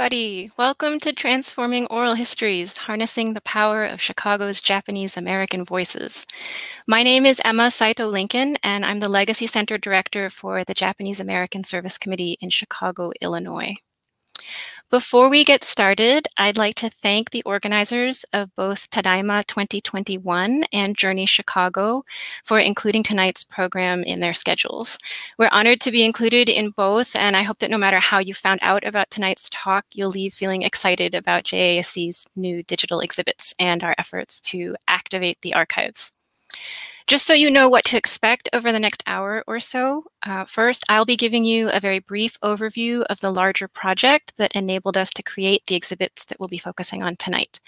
everybody. Welcome to Transforming Oral Histories, Harnessing the Power of Chicago's Japanese American Voices. My name is Emma Saito Lincoln, and I'm the Legacy Center Director for the Japanese American Service Committee in Chicago, Illinois. Before we get started, I'd like to thank the organizers of both Tadaima 2021 and Journey Chicago for including tonight's program in their schedules. We're honored to be included in both, and I hope that no matter how you found out about tonight's talk, you'll leave feeling excited about JASC's new digital exhibits and our efforts to activate the archives. Just so you know what to expect over the next hour or so, uh, first, I'll be giving you a very brief overview of the larger project that enabled us to create the exhibits that we'll be focusing on tonight.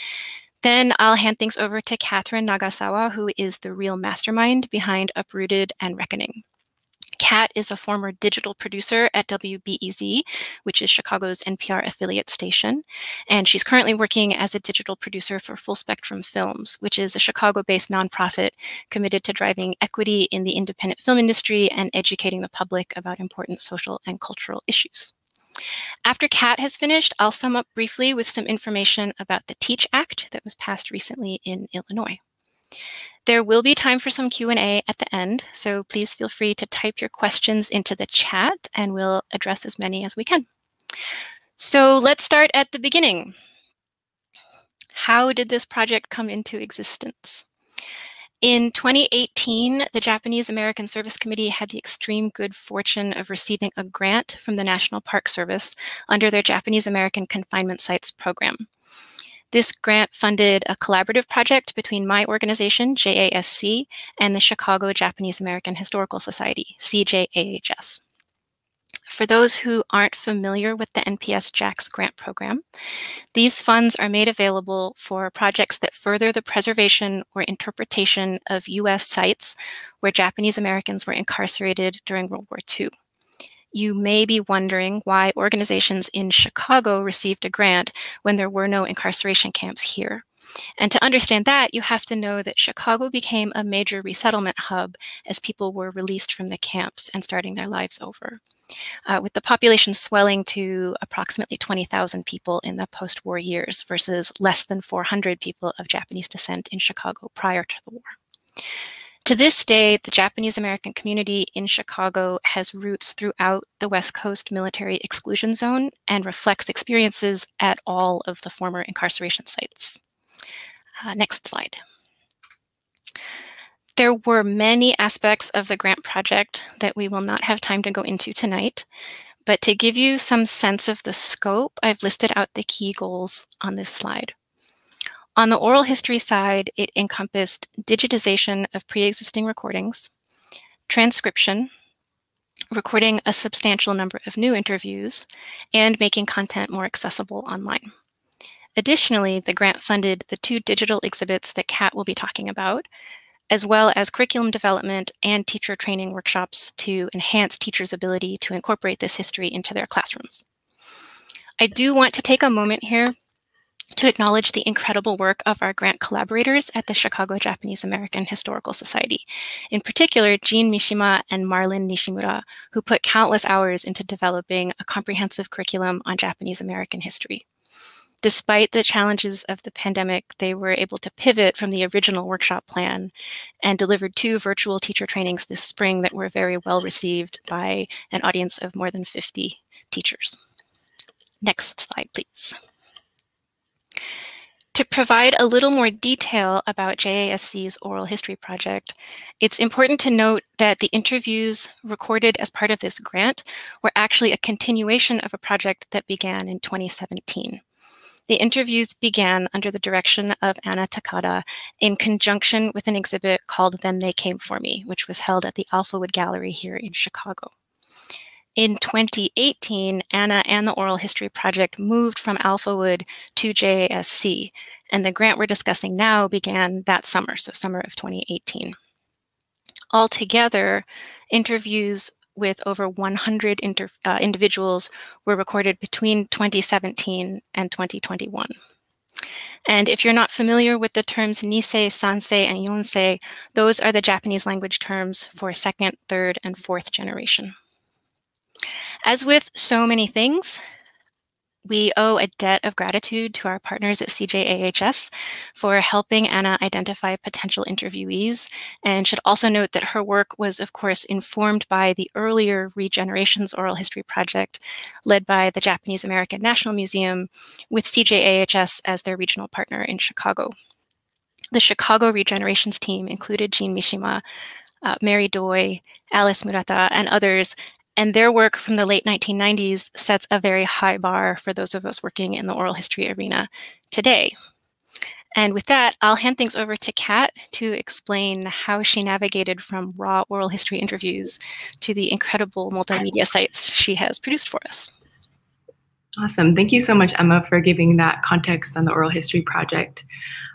Then I'll hand things over to Katherine Nagasawa, who is the real mastermind behind Uprooted and Reckoning. Kat is a former digital producer at WBEZ, which is Chicago's NPR affiliate station. And she's currently working as a digital producer for Full Spectrum Films, which is a Chicago based nonprofit committed to driving equity in the independent film industry and educating the public about important social and cultural issues. After Kat has finished, I'll sum up briefly with some information about the TEACH Act that was passed recently in Illinois. There will be time for some Q&A at the end, so please feel free to type your questions into the chat and we'll address as many as we can. So let's start at the beginning. How did this project come into existence? In 2018, the Japanese American Service Committee had the extreme good fortune of receiving a grant from the National Park Service under their Japanese American Confinement Sites program. This grant funded a collaborative project between my organization, JASC, and the Chicago Japanese American Historical Society, CJAHS. For those who aren't familiar with the NPS JACS grant program, these funds are made available for projects that further the preservation or interpretation of U.S. sites where Japanese Americans were incarcerated during World War II you may be wondering why organizations in Chicago received a grant when there were no incarceration camps here. And to understand that, you have to know that Chicago became a major resettlement hub as people were released from the camps and starting their lives over. Uh, with the population swelling to approximately 20,000 people in the post war years versus less than 400 people of Japanese descent in Chicago prior to the war. To this day, the Japanese American community in Chicago has roots throughout the West Coast military exclusion zone and reflects experiences at all of the former incarceration sites. Uh, next slide. There were many aspects of the grant project that we will not have time to go into tonight, but to give you some sense of the scope, I've listed out the key goals on this slide. On the oral history side, it encompassed digitization of pre-existing recordings, transcription, recording a substantial number of new interviews, and making content more accessible online. Additionally, the grant funded the two digital exhibits that Kat will be talking about, as well as curriculum development and teacher training workshops to enhance teachers' ability to incorporate this history into their classrooms. I do want to take a moment here to acknowledge the incredible work of our grant collaborators at the Chicago Japanese American Historical Society. In particular, Jean Mishima and Marlin Nishimura, who put countless hours into developing a comprehensive curriculum on Japanese American history. Despite the challenges of the pandemic, they were able to pivot from the original workshop plan and delivered two virtual teacher trainings this spring that were very well received by an audience of more than 50 teachers. Next slide, please. To provide a little more detail about JASC's oral history project, it's important to note that the interviews recorded as part of this grant were actually a continuation of a project that began in 2017. The interviews began under the direction of Anna Takada in conjunction with an exhibit called Then They Came For Me, which was held at the Alphawood Gallery here in Chicago. In 2018, Anna and the Oral History Project moved from Alphawood to JASC, and the grant we're discussing now began that summer, so summer of 2018. Altogether, interviews with over 100 uh, individuals were recorded between 2017 and 2021. And if you're not familiar with the terms Nisei, Sansei, and Yonsei, those are the Japanese language terms for second, third, and fourth generation. As with so many things, We owe a debt of gratitude to our partners at CJAHS for helping Anna identify potential interviewees, and should also note that her work was, of course, informed by the earlier Regenerations Oral History Project led by the Japanese American National Museum, with CJAHS as their regional partner in Chicago. The Chicago Regenerations team included Jean Mishima, uh, Mary Doi, Alice Murata, and others and their work from the late 1990s sets a very high bar for those of us working in the oral history arena today. And with that, I'll hand things over to Kat to explain how she navigated from raw oral history interviews to the incredible multimedia sites she has produced for us. Awesome. Thank you so much, Emma, for giving that context on the Oral History Project.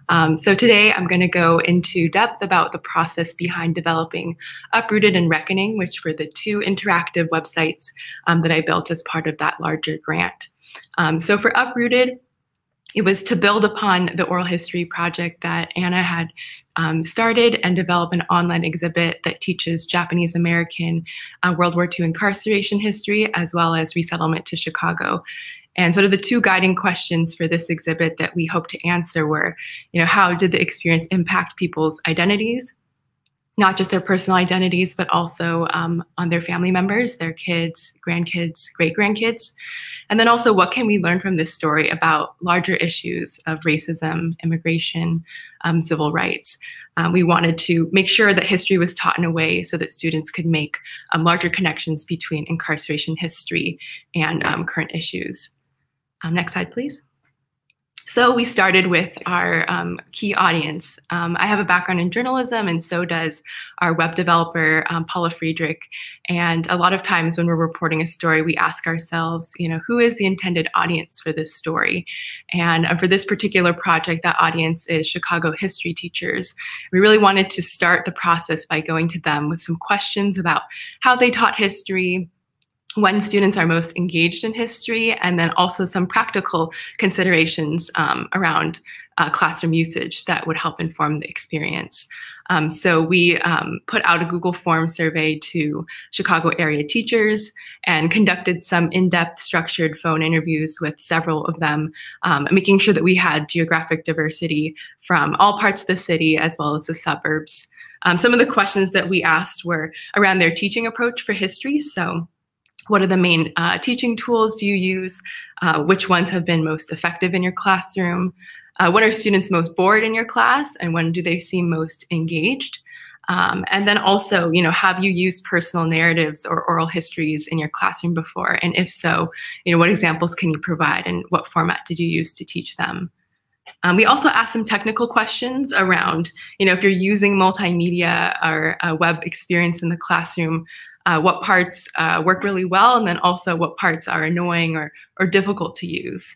Um, so today I'm going to go into depth about the process behind developing Uprooted and Reckoning, which were the two interactive websites um, that I built as part of that larger grant. Um, so for Uprooted, it was to build upon the oral history project that Anna had um, started and develop an online exhibit that teaches Japanese American uh, World War II incarceration history as well as resettlement to Chicago. And sort of the two guiding questions for this exhibit that we hope to answer were, you know, how did the experience impact people's identities, not just their personal identities, but also um, on their family members, their kids, grandkids, great grandkids? And then also, what can we learn from this story about larger issues of racism, immigration, um, civil rights? Um, we wanted to make sure that history was taught in a way so that students could make um, larger connections between incarceration history and um, current issues. Um, next slide, please. So we started with our um, key audience. Um, I have a background in journalism, and so does our web developer, um, Paula Friedrich. And a lot of times when we're reporting a story, we ask ourselves, you know, who is the intended audience for this story? And uh, for this particular project, that audience is Chicago history teachers. We really wanted to start the process by going to them with some questions about how they taught history, when students are most engaged in history, and then also some practical considerations um, around uh, classroom usage that would help inform the experience. Um, so we um, put out a Google Form survey to Chicago area teachers and conducted some in-depth structured phone interviews with several of them, um, making sure that we had geographic diversity from all parts of the city as well as the suburbs. Um, some of the questions that we asked were around their teaching approach for history. So what are the main uh, teaching tools do you use? Uh, which ones have been most effective in your classroom? Uh, when are students most bored in your class and when do they seem most engaged? Um, and then also, you know, have you used personal narratives or oral histories in your classroom before? And if so, you know, what examples can you provide and what format did you use to teach them? Um, we also asked some technical questions around, you know, if you're using multimedia or a web experience in the classroom, uh, what parts uh, work really well, and then also what parts are annoying or, or difficult to use.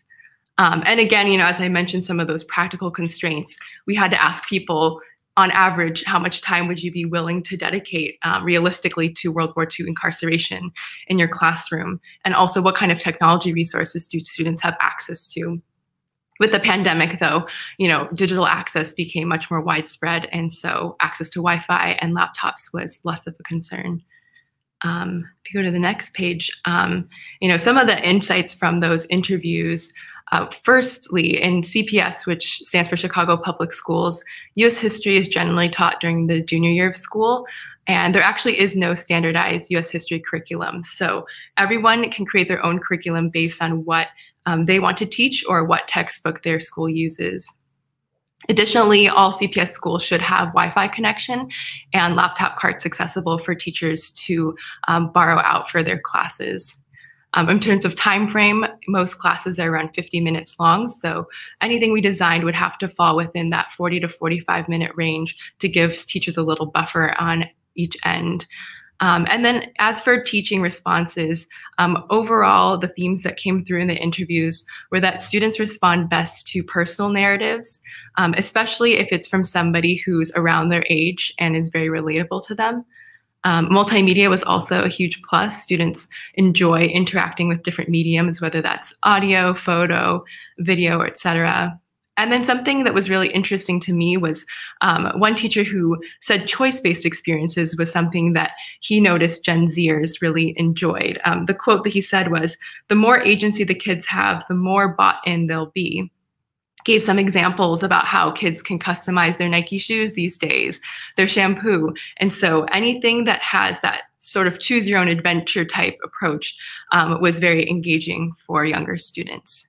Um, and again, you know, as I mentioned, some of those practical constraints, we had to ask people on average, how much time would you be willing to dedicate um, realistically to World War II incarceration in your classroom? And also, what kind of technology resources do students have access to? With the pandemic, though, you know, digital access became much more widespread, and so access to Wi-Fi and laptops was less of a concern. Um, if you go to the next page, um, you know, some of the insights from those interviews, uh, firstly, in CPS, which stands for Chicago Public Schools, US history is generally taught during the junior year of school, and there actually is no standardized US history curriculum. So everyone can create their own curriculum based on what um, they want to teach or what textbook their school uses. Additionally, all CPS schools should have Wi-Fi connection and laptop carts accessible for teachers to um, borrow out for their classes. Um, in terms of time frame, most classes are around 50 minutes long, so anything we designed would have to fall within that 40 to 45 minute range to give teachers a little buffer on each end. Um, and then as for teaching responses, um, overall, the themes that came through in the interviews were that students respond best to personal narratives, um, especially if it's from somebody who's around their age and is very relatable to them. Um, multimedia was also a huge plus. Students enjoy interacting with different mediums, whether that's audio, photo, video, etc. And then something that was really interesting to me was um, one teacher who said choice-based experiences was something that he noticed Gen Zers really enjoyed. Um, the quote that he said was, the more agency the kids have, the more bought in they'll be gave some examples about how kids can customize their Nike shoes these days, their shampoo. And so anything that has that sort of choose your own adventure type approach um, was very engaging for younger students.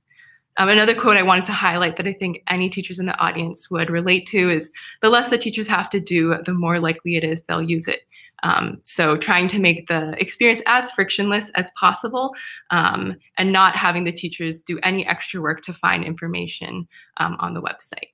Um, another quote I wanted to highlight that I think any teachers in the audience would relate to is the less the teachers have to do, the more likely it is they'll use it. Um, so trying to make the experience as frictionless as possible um, and not having the teachers do any extra work to find information um, on the website.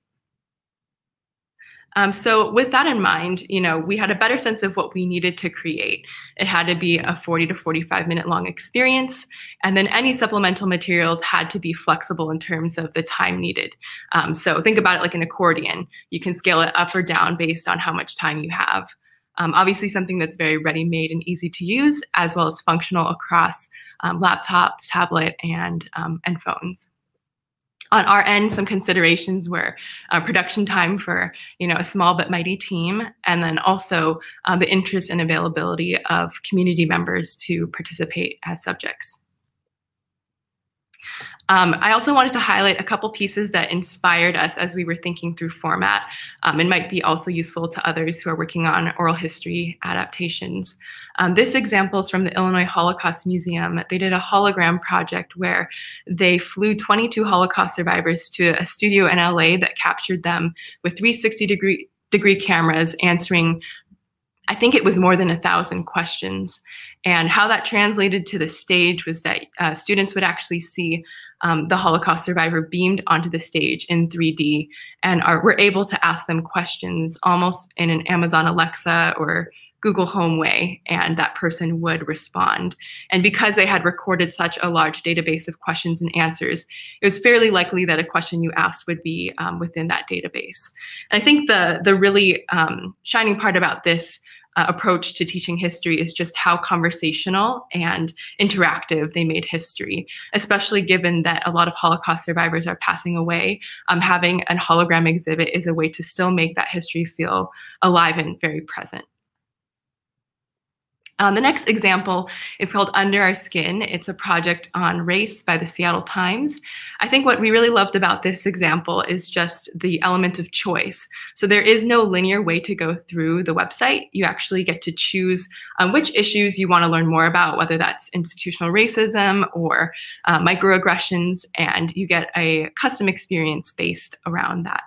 Um, so with that in mind, you know, we had a better sense of what we needed to create. It had to be a 40 to 45 minute long experience. And then any supplemental materials had to be flexible in terms of the time needed. Um, so think about it like an accordion. You can scale it up or down based on how much time you have. Um, obviously something that's very ready-made and easy to use, as well as functional across um, laptops, tablet, and, um, and phones on our end, some considerations were uh, production time for you know a small but mighty team, and then also uh, the interest and availability of community members to participate as subjects. Um, I also wanted to highlight a couple pieces that inspired us as we were thinking through format um, and might be also useful to others who are working on oral history adaptations. Um, this example is from the Illinois Holocaust Museum. They did a hologram project where they flew 22 Holocaust survivors to a studio in LA that captured them with 360 degree, degree cameras answering I think it was more than a thousand questions. And how that translated to the stage was that uh, students would actually see um, the Holocaust survivor beamed onto the stage in 3D and are, were able to ask them questions almost in an Amazon Alexa or Google Home way, and that person would respond. And because they had recorded such a large database of questions and answers, it was fairly likely that a question you asked would be um, within that database. And I think the, the really um, shining part about this uh, approach to teaching history is just how conversational and interactive they made history, especially given that a lot of Holocaust survivors are passing away. Um, having a hologram exhibit is a way to still make that history feel alive and very present. Um, the next example is called Under Our Skin. It's a project on race by the Seattle Times. I think what we really loved about this example is just the element of choice. So there is no linear way to go through the website. You actually get to choose um, which issues you want to learn more about, whether that's institutional racism or uh, microaggressions, and you get a custom experience based around that.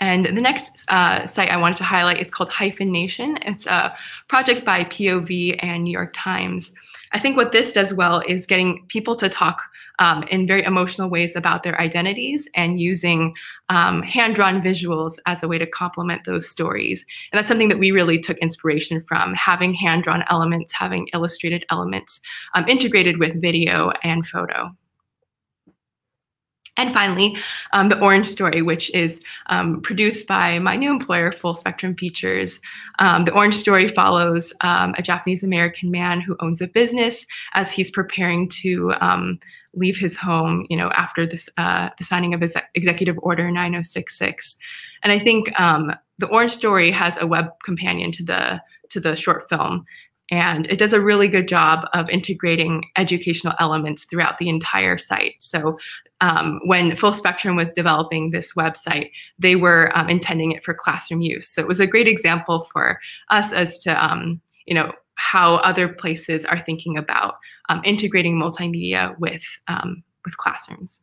And the next uh, site I wanted to highlight is called Hyphen Nation. It's a project by POV and New York Times. I think what this does well is getting people to talk um, in very emotional ways about their identities and using um, hand-drawn visuals as a way to complement those stories. And that's something that we really took inspiration from, having hand-drawn elements, having illustrated elements um, integrated with video and photo. And finally, um, The Orange Story, which is um, produced by my new employer, Full Spectrum Features. Um, the Orange Story follows um, a Japanese American man who owns a business as he's preparing to um, leave his home, you know, after this, uh, the signing of his Executive Order 9066. And I think um, The Orange Story has a web companion to the to the short film. And it does a really good job of integrating educational elements throughout the entire site. So um, when Full Spectrum was developing this website, they were um, intending it for classroom use. So it was a great example for us as to, um, you know, how other places are thinking about um, integrating multimedia with, um, with classrooms.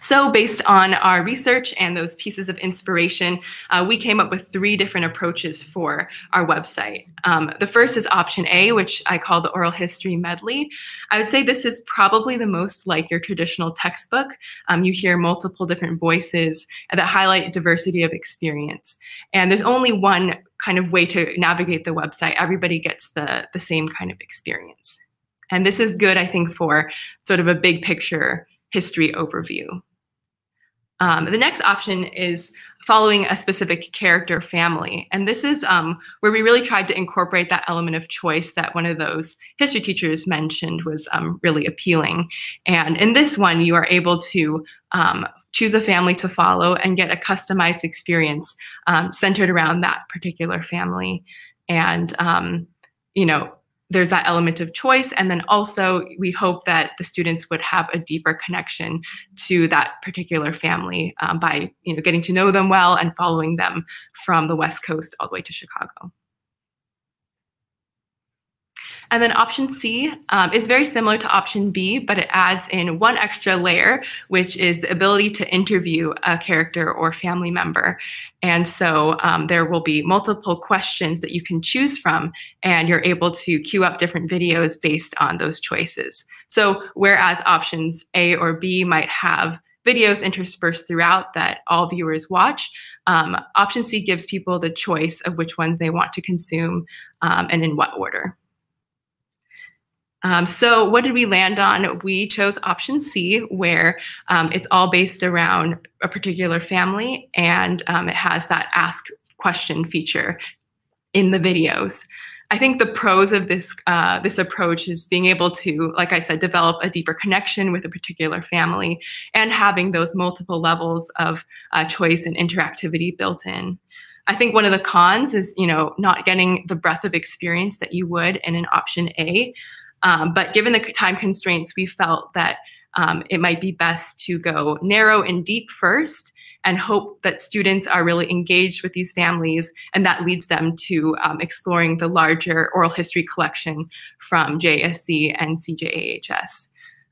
So based on our research and those pieces of inspiration, uh, we came up with three different approaches for our website. Um, the first is option A, which I call the oral history medley. I would say this is probably the most like your traditional textbook. Um, you hear multiple different voices that highlight diversity of experience. And there's only one kind of way to navigate the website. Everybody gets the, the same kind of experience. And this is good, I think, for sort of a big picture history overview. Um, the next option is following a specific character family. And this is um, where we really tried to incorporate that element of choice that one of those history teachers mentioned was um, really appealing. And in this one, you are able to um, choose a family to follow and get a customized experience um, centered around that particular family. And, um, you know, there's that element of choice. And then also, we hope that the students would have a deeper connection to that particular family um, by you know, getting to know them well and following them from the West Coast all the way to Chicago. And then option C um, is very similar to option B, but it adds in one extra layer, which is the ability to interview a character or family member. And so um, there will be multiple questions that you can choose from, and you're able to queue up different videos based on those choices. So whereas options A or B might have videos interspersed throughout that all viewers watch, um, option C gives people the choice of which ones they want to consume um, and in what order. Um, so what did we land on? We chose option C, where um, it's all based around a particular family and um, it has that ask question feature in the videos. I think the pros of this uh, this approach is being able to, like I said, develop a deeper connection with a particular family and having those multiple levels of uh, choice and interactivity built in. I think one of the cons is, you know, not getting the breadth of experience that you would in an option A. Um, but given the time constraints, we felt that um, it might be best to go narrow and deep first and hope that students are really engaged with these families and that leads them to um, exploring the larger oral history collection from JSC and CJAHS.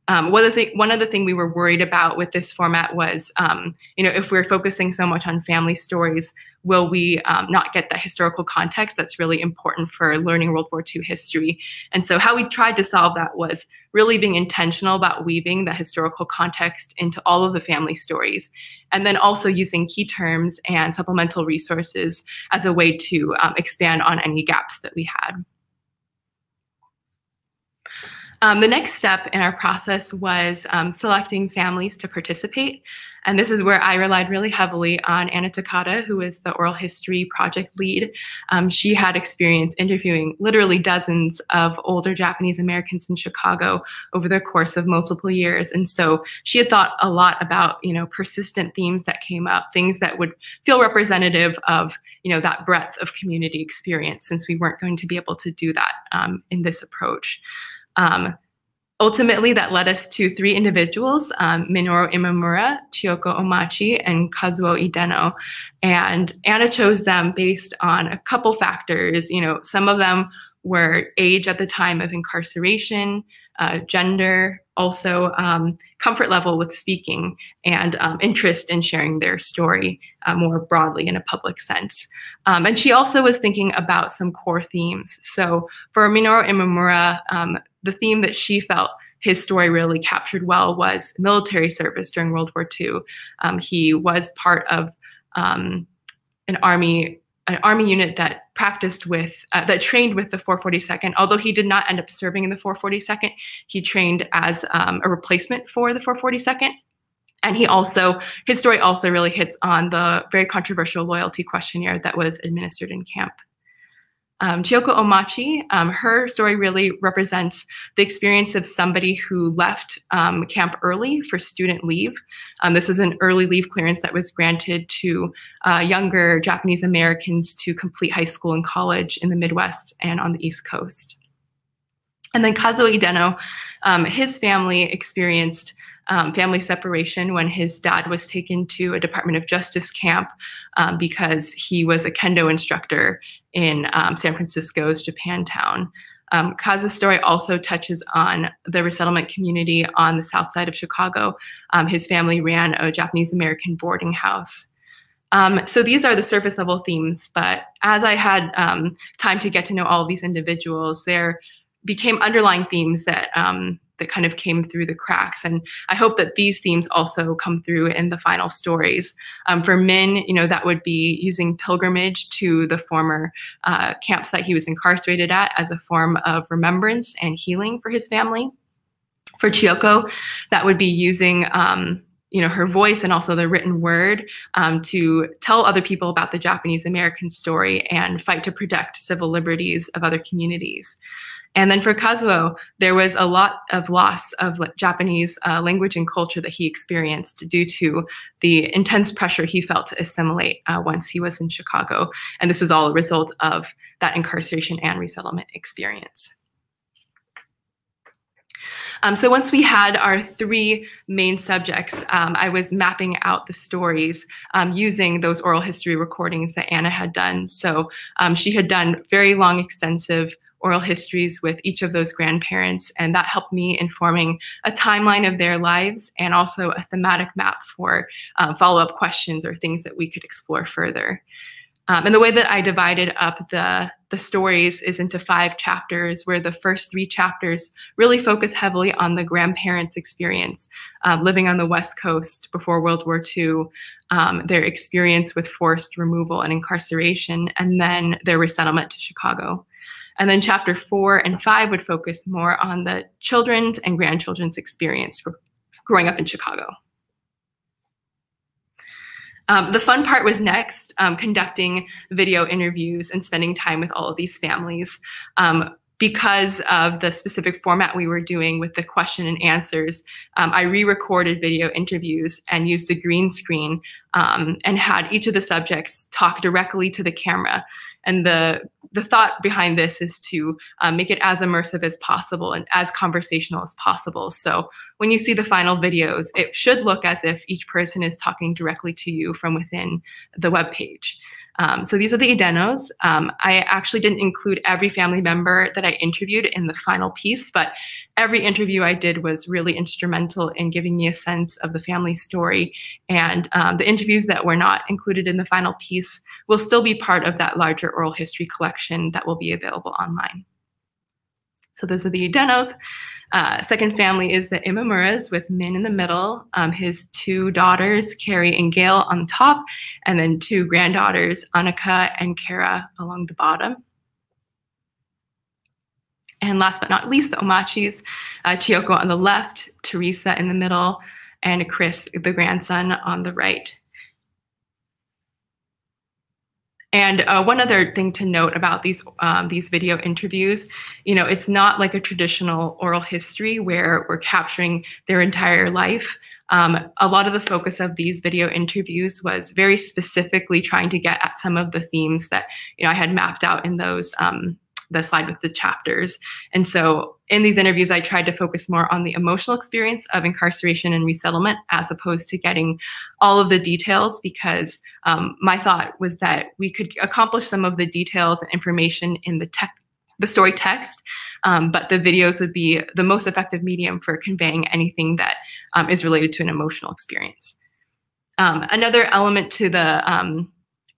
Um, one, of the one other thing we were worried about with this format was, um, you know, if we're focusing so much on family stories, will we um, not get the historical context that's really important for learning World War II history? And so how we tried to solve that was really being intentional about weaving the historical context into all of the family stories, and then also using key terms and supplemental resources as a way to um, expand on any gaps that we had. Um, the next step in our process was um, selecting families to participate. And this is where I relied really heavily on Anna Takada, who is the oral history project lead. Um, she had experience interviewing literally dozens of older Japanese Americans in Chicago over the course of multiple years. And so she had thought a lot about, you know, persistent themes that came up, things that would feel representative of, you know, that breadth of community experience, since we weren't going to be able to do that um, in this approach. Um, ultimately, that led us to three individuals, um, Minoru Imamura, Chiyoko Omachi, and Kazuo Ideno. And Anna chose them based on a couple factors. You know, some of them were age at the time of incarceration, uh, gender, also um, comfort level with speaking, and um, interest in sharing their story uh, more broadly in a public sense. Um, and she also was thinking about some core themes. So for Minoru Imamura, um, the theme that she felt his story really captured well was military service during World War II. Um, he was part of um, an army an army unit that practiced with uh, that trained with the 442nd although he did not end up serving in the 442nd he trained as um, a replacement for the 442nd and he also his story also really hits on the very controversial loyalty questionnaire that was administered in camp. Um, Chiyoko Omachi, um, her story really represents the experience of somebody who left um, camp early for student leave. Um, this is an early leave clearance that was granted to uh, younger Japanese Americans to complete high school and college in the Midwest and on the East Coast. And then Kazuo Ideno, um, his family experienced um, family separation when his dad was taken to a Department of Justice camp um, because he was a kendo instructor in um, San Francisco's Japantown. Um, Kaz's story also touches on the resettlement community on the south side of Chicago. Um, his family ran a Japanese American boarding house. Um, so these are the surface level themes, but as I had um, time to get to know all of these individuals, there became underlying themes that um, that kind of came through the cracks. And I hope that these themes also come through in the final stories. Um, for Min, you know, that would be using pilgrimage to the former uh, that he was incarcerated at as a form of remembrance and healing for his family. For Chiyoko, that would be using um, you know, her voice and also the written word um, to tell other people about the Japanese American story and fight to protect civil liberties of other communities. And then for Kazuo, there was a lot of loss of Japanese uh, language and culture that he experienced due to the intense pressure he felt to assimilate uh, once he was in Chicago. And this was all a result of that incarceration and resettlement experience. Um, so once we had our three main subjects, um, I was mapping out the stories um, using those oral history recordings that Anna had done. So um, she had done very long, extensive oral histories with each of those grandparents, and that helped me informing a timeline of their lives and also a thematic map for uh, follow-up questions or things that we could explore further. Um, and the way that I divided up the, the stories is into five chapters, where the first three chapters really focus heavily on the grandparents' experience um, living on the West Coast before World War II, um, their experience with forced removal and incarceration, and then their resettlement to Chicago. And then chapter four and five would focus more on the children's and grandchildren's experience for growing up in Chicago. Um, the fun part was next, um, conducting video interviews and spending time with all of these families. Um, because of the specific format we were doing with the question and answers, um, I re-recorded video interviews and used a green screen um, and had each of the subjects talk directly to the camera. And the, the thought behind this is to um, make it as immersive as possible and as conversational as possible. So when you see the final videos, it should look as if each person is talking directly to you from within the web page. Um, so these are the Idenos. Um, I actually didn't include every family member that I interviewed in the final piece, but every interview I did was really instrumental in giving me a sense of the family story. And um, the interviews that were not included in the final piece will still be part of that larger oral history collection that will be available online. So those are the Idenos. Uh, second family is the Imamuras with Min in the middle, um, his two daughters, Carrie and Gail, on top, and then two granddaughters, Annika and Kara, along the bottom. And last but not least, the Omachis, uh, Chiyoko on the left, Teresa in the middle, and Chris, the grandson, on the right. And uh, one other thing to note about these um, these video interviews, you know, it's not like a traditional oral history where we're capturing their entire life. Um, a lot of the focus of these video interviews was very specifically trying to get at some of the themes that you know I had mapped out in those um, the slide with the chapters. And so in these interviews, I tried to focus more on the emotional experience of incarceration and resettlement as opposed to getting all of the details because um, my thought was that we could accomplish some of the details and information in the tech the story text, um, but the videos would be the most effective medium for conveying anything that um, is related to an emotional experience. Um, another element to the um,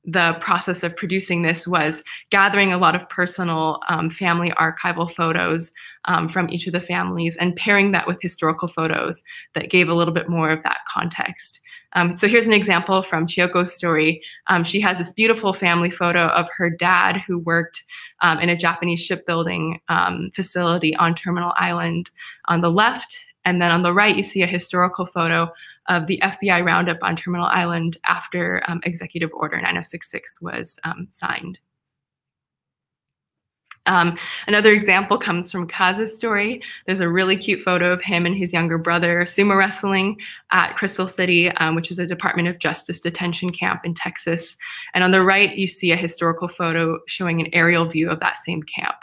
the process of producing this was gathering a lot of personal um, family archival photos um, from each of the families and pairing that with historical photos that gave a little bit more of that context. Um, so here's an example from Chiyoko's story. Um, she has this beautiful family photo of her dad who worked um, in a Japanese shipbuilding um, facility on Terminal Island on the left. And then on the right, you see a historical photo of the FBI roundup on Terminal Island after um, Executive Order 9066 was um, signed. Um, another example comes from Kaz's story. There's a really cute photo of him and his younger brother sumo wrestling at Crystal City, um, which is a Department of Justice detention camp in Texas. And on the right, you see a historical photo showing an aerial view of that same camp.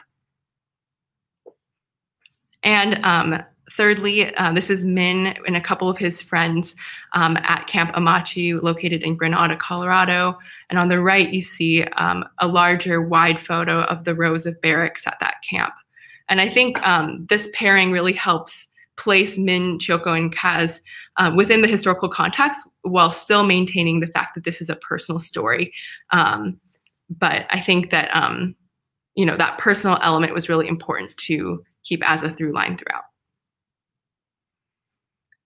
And um, Thirdly, uh, this is Min and a couple of his friends um, at Camp Amache, located in Granada, Colorado. And on the right, you see um, a larger, wide photo of the rows of barracks at that camp. And I think um, this pairing really helps place Min, Chiyoko, and Kaz uh, within the historical context while still maintaining the fact that this is a personal story. Um, but I think that, um, you know, that personal element was really important to keep as a through line throughout.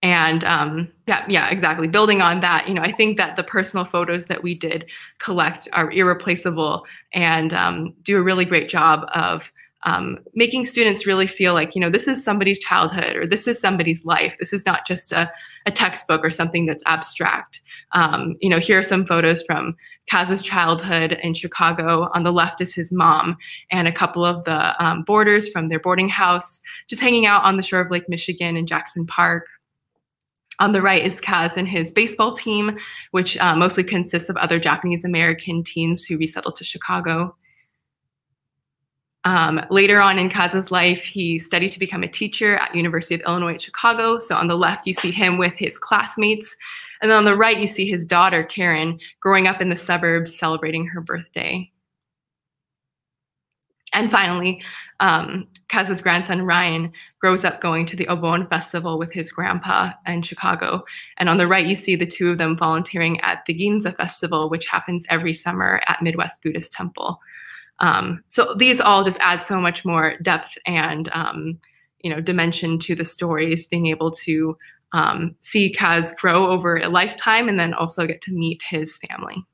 And um, yeah, yeah, exactly. Building on that, you know, I think that the personal photos that we did collect are irreplaceable and um, do a really great job of um, making students really feel like, you know, this is somebody's childhood or this is somebody's life. This is not just a, a textbook or something that's abstract. Um, you know, here are some photos from Kaz's childhood in Chicago. On the left is his mom and a couple of the um, boarders from their boarding house, just hanging out on the shore of Lake Michigan in Jackson Park. On the right is Kaz and his baseball team, which uh, mostly consists of other Japanese American teens who resettled to Chicago. Um, later on in Kaz's life, he studied to become a teacher at University of Illinois at Chicago. So on the left, you see him with his classmates. And then on the right, you see his daughter, Karen, growing up in the suburbs celebrating her birthday. And finally, um, Kaz's grandson, Ryan, grows up going to the Obon Festival with his grandpa in Chicago. And on the right, you see the two of them volunteering at the Ginza Festival, which happens every summer at Midwest Buddhist Temple. Um, so these all just add so much more depth and um, you know dimension to the stories, being able to um, see Kaz grow over a lifetime and then also get to meet his family.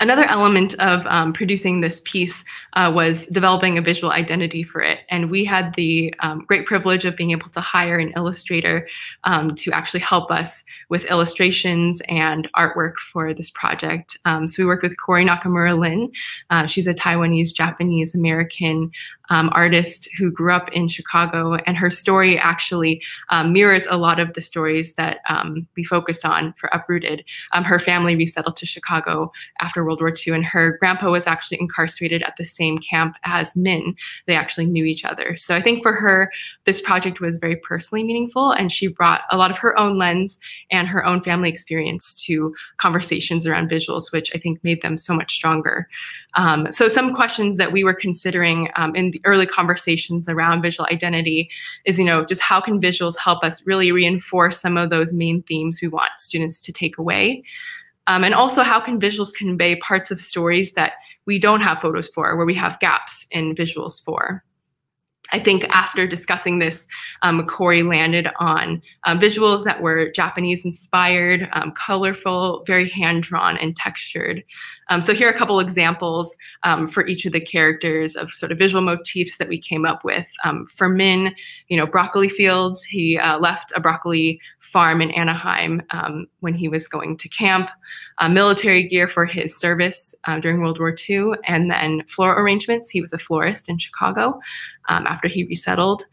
Another element of um, producing this piece uh, was developing a visual identity for it. And we had the um, great privilege of being able to hire an illustrator um, to actually help us with illustrations and artwork for this project. Um, so we worked with Corey Nakamura Lin. Uh, she's a Taiwanese Japanese American um, artist who grew up in Chicago, and her story actually um, mirrors a lot of the stories that um, we focus on for Uprooted. Um, her family resettled to Chicago after World War II, and her grandpa was actually incarcerated at the same camp as Min. They actually knew each other. So I think for her, this project was very personally meaningful, and she brought a lot of her own lens and her own family experience to conversations around visuals, which I think made them so much stronger. Um, so some questions that we were considering um, in the early conversations around visual identity is, you know, just how can visuals help us really reinforce some of those main themes we want students to take away? Um, and also how can visuals convey parts of stories that we don't have photos for, where we have gaps in visuals for? I think after discussing this, um, Corey landed on um, visuals that were Japanese inspired, um, colorful, very hand drawn and textured. Um, so here are a couple examples um, for each of the characters of sort of visual motifs that we came up with. Um, for Min, you know, broccoli fields. He uh, left a broccoli farm in Anaheim um, when he was going to camp. Uh, military gear for his service uh, during World War II, and then floral arrangements. He was a florist in Chicago um, after he resettled.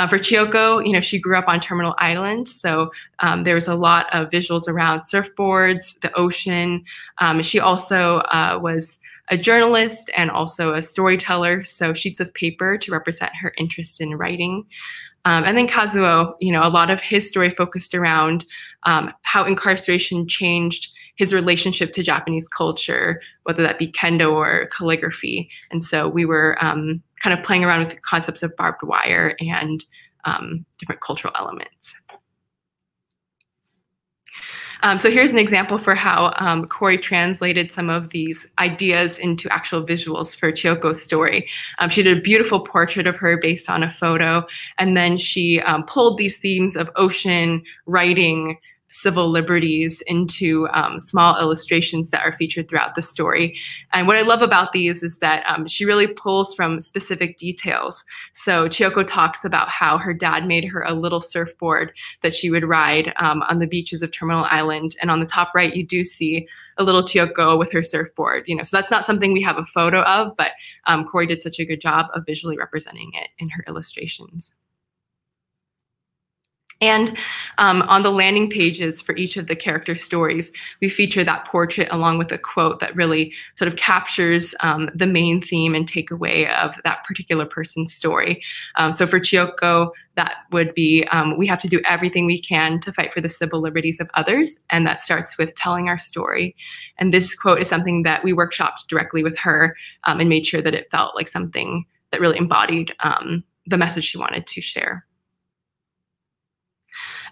Uh, for Chiyoko, you know, she grew up on Terminal Island, so um, there was a lot of visuals around surfboards, the ocean. Um, she also uh, was a journalist and also a storyteller, so sheets of paper to represent her interest in writing. Um, and then Kazuo, you know, a lot of his story focused around um, how incarceration changed his relationship to Japanese culture, whether that be kendo or calligraphy. And so we were um, kind of playing around with concepts of barbed wire and um, different cultural elements. Um, so here's an example for how um, Corey translated some of these ideas into actual visuals for Chiyoko's story. Um, she did a beautiful portrait of her based on a photo, and then she um, pulled these themes of ocean, writing, civil liberties into um, small illustrations that are featured throughout the story. And what I love about these is that um, she really pulls from specific details. So Chiyoko talks about how her dad made her a little surfboard that she would ride um, on the beaches of Terminal Island. And on the top right, you do see a little Chiyoko with her surfboard. You know, so that's not something we have a photo of, but um, Corey did such a good job of visually representing it in her illustrations. And um, on the landing pages for each of the character stories, we feature that portrait along with a quote that really sort of captures um, the main theme and takeaway of that particular person's story. Um, so for Chiyoko, that would be um, we have to do everything we can to fight for the civil liberties of others. And that starts with telling our story. And this quote is something that we workshopped directly with her um, and made sure that it felt like something that really embodied um, the message she wanted to share.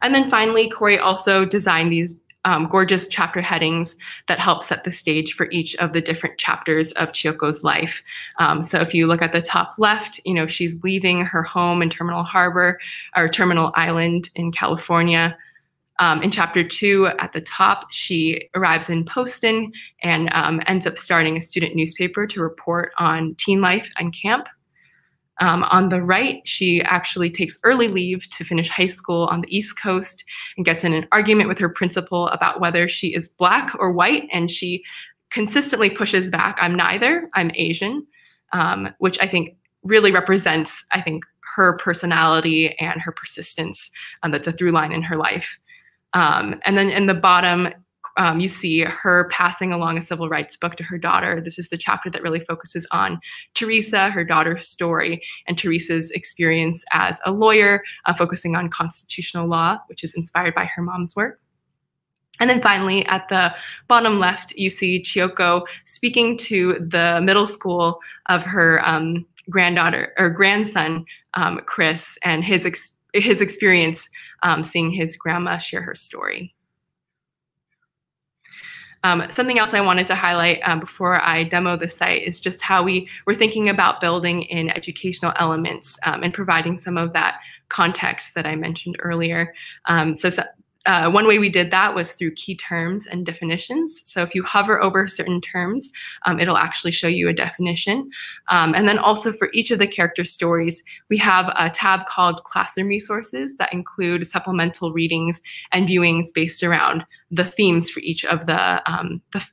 And then finally, Corey also designed these um, gorgeous chapter headings that help set the stage for each of the different chapters of Chiyoko's life. Um, so if you look at the top left, you know, she's leaving her home in Terminal Harbor or Terminal Island in California. Um, in chapter two, at the top, she arrives in Poston and um, ends up starting a student newspaper to report on teen life and camp. Um, on the right, she actually takes early leave to finish high school on the East Coast and gets in an argument with her principal about whether she is black or white. And she consistently pushes back, I'm neither, I'm Asian, um, which I think really represents, I think, her personality and her persistence. Um, that's a through line in her life. Um, and then in the bottom, um, you see her passing along a civil rights book to her daughter. This is the chapter that really focuses on Teresa, her daughter's story, and Teresa's experience as a lawyer, uh, focusing on constitutional law, which is inspired by her mom's work. And then finally, at the bottom left, you see Chiyoko speaking to the middle school of her um, granddaughter or grandson, um, Chris, and his ex his experience um, seeing his grandma share her story. Um, something else I wanted to highlight um, before I demo the site is just how we were thinking about building in educational elements um, and providing some of that context that I mentioned earlier. Um, so, so uh, one way we did that was through key terms and definitions. So if you hover over certain terms, um, it'll actually show you a definition. Um, and then also for each of the character stories, we have a tab called Classroom Resources that include supplemental readings and viewings based around the themes for each of the, um, the,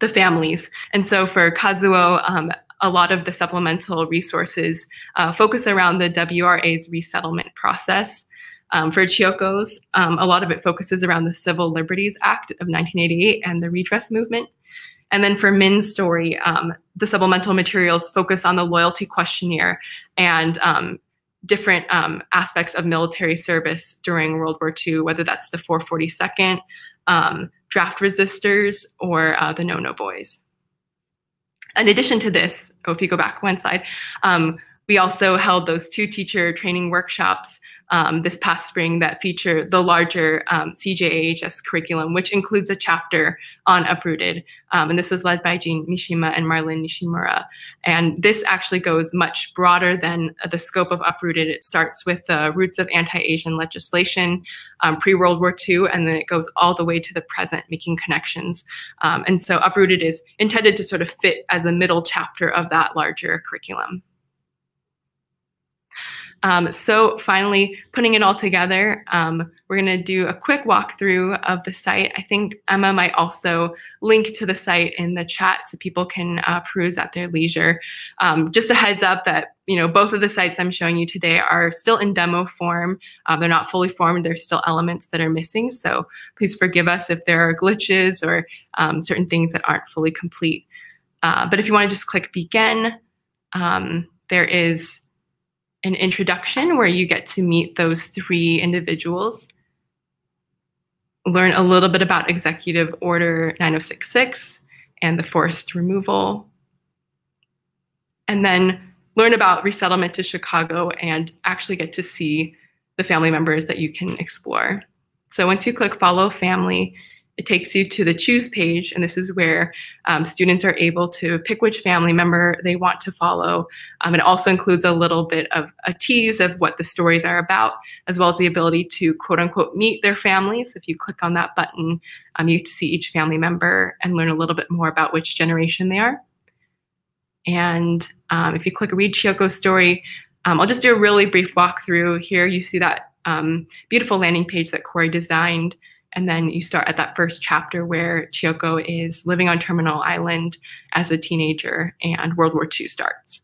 the, families. And so for Kazuo, um, a lot of the supplemental resources uh, focus around the WRA's resettlement process. Um, for Chiyoko's, um, a lot of it focuses around the Civil Liberties Act of 1988 and the redress movement. And then for Min's story, um, the supplemental materials focus on the loyalty questionnaire and um, different um, aspects of military service during World War II, whether that's the 442nd, um, draft resistors, or uh, the No-No Boys. In addition to this, oh, if you go back one slide, we also held those two teacher training workshops um, this past spring that feature the larger um, CJAHS curriculum, which includes a chapter on Uprooted. Um, and this was led by Jean Mishima and Marlene Nishimura. And this actually goes much broader than the scope of Uprooted. It starts with the roots of anti-Asian legislation um, pre-World War II, and then it goes all the way to the present, making connections. Um, and so Uprooted is intended to sort of fit as the middle chapter of that larger curriculum. Um, so finally, putting it all together, um, we're going to do a quick walkthrough of the site. I think Emma might also link to the site in the chat so people can uh, peruse at their leisure. Um, just a heads up that you know both of the sites I'm showing you today are still in demo form. Uh, they're not fully formed. There's still elements that are missing. So please forgive us if there are glitches or um, certain things that aren't fully complete. Uh, but if you want to just click begin, um, there is an introduction where you get to meet those three individuals, learn a little bit about Executive Order 9066 and the forced removal, and then learn about resettlement to Chicago and actually get to see the family members that you can explore. So once you click follow family, it takes you to the choose page, and this is where um, students are able to pick which family member they want to follow. Um, it also includes a little bit of a tease of what the stories are about, as well as the ability to quote unquote meet their families. If you click on that button, um, you see each family member and learn a little bit more about which generation they are. And um, if you click read Chiyoko's story, um, I'll just do a really brief walkthrough. Here you see that um, beautiful landing page that Corey designed. And then you start at that first chapter where Chiyoko is living on Terminal Island as a teenager and World War II starts.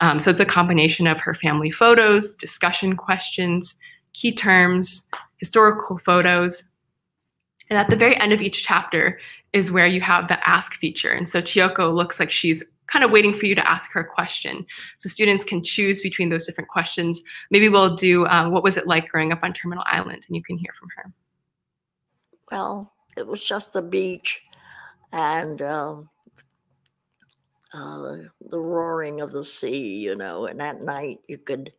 Um, so it's a combination of her family photos, discussion questions, key terms, historical photos. And at the very end of each chapter is where you have the ask feature. And so Chiyoko looks like she's kind of waiting for you to ask her a question. So students can choose between those different questions. Maybe we'll do um, what was it like growing up on Terminal Island, and you can hear from her. Well, it was just the beach and uh, uh, the roaring of the sea, you know. And at night, you could,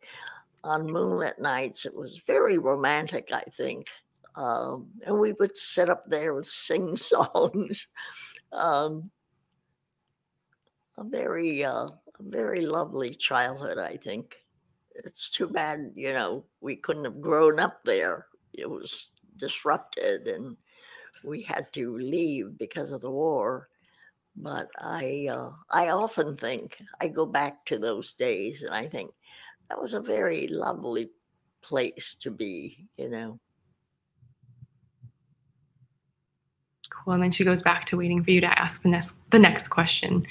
on moonlit nights, it was very romantic, I think. Um, and we would sit up there and sing songs. um, a very, uh, a very lovely childhood, I think. It's too bad, you know, we couldn't have grown up there. It was disrupted and we had to leave because of the war. but I uh, I often think I go back to those days and I think that was a very lovely place to be, you know. Cool. And then she goes back to waiting for you to ask the next the next question.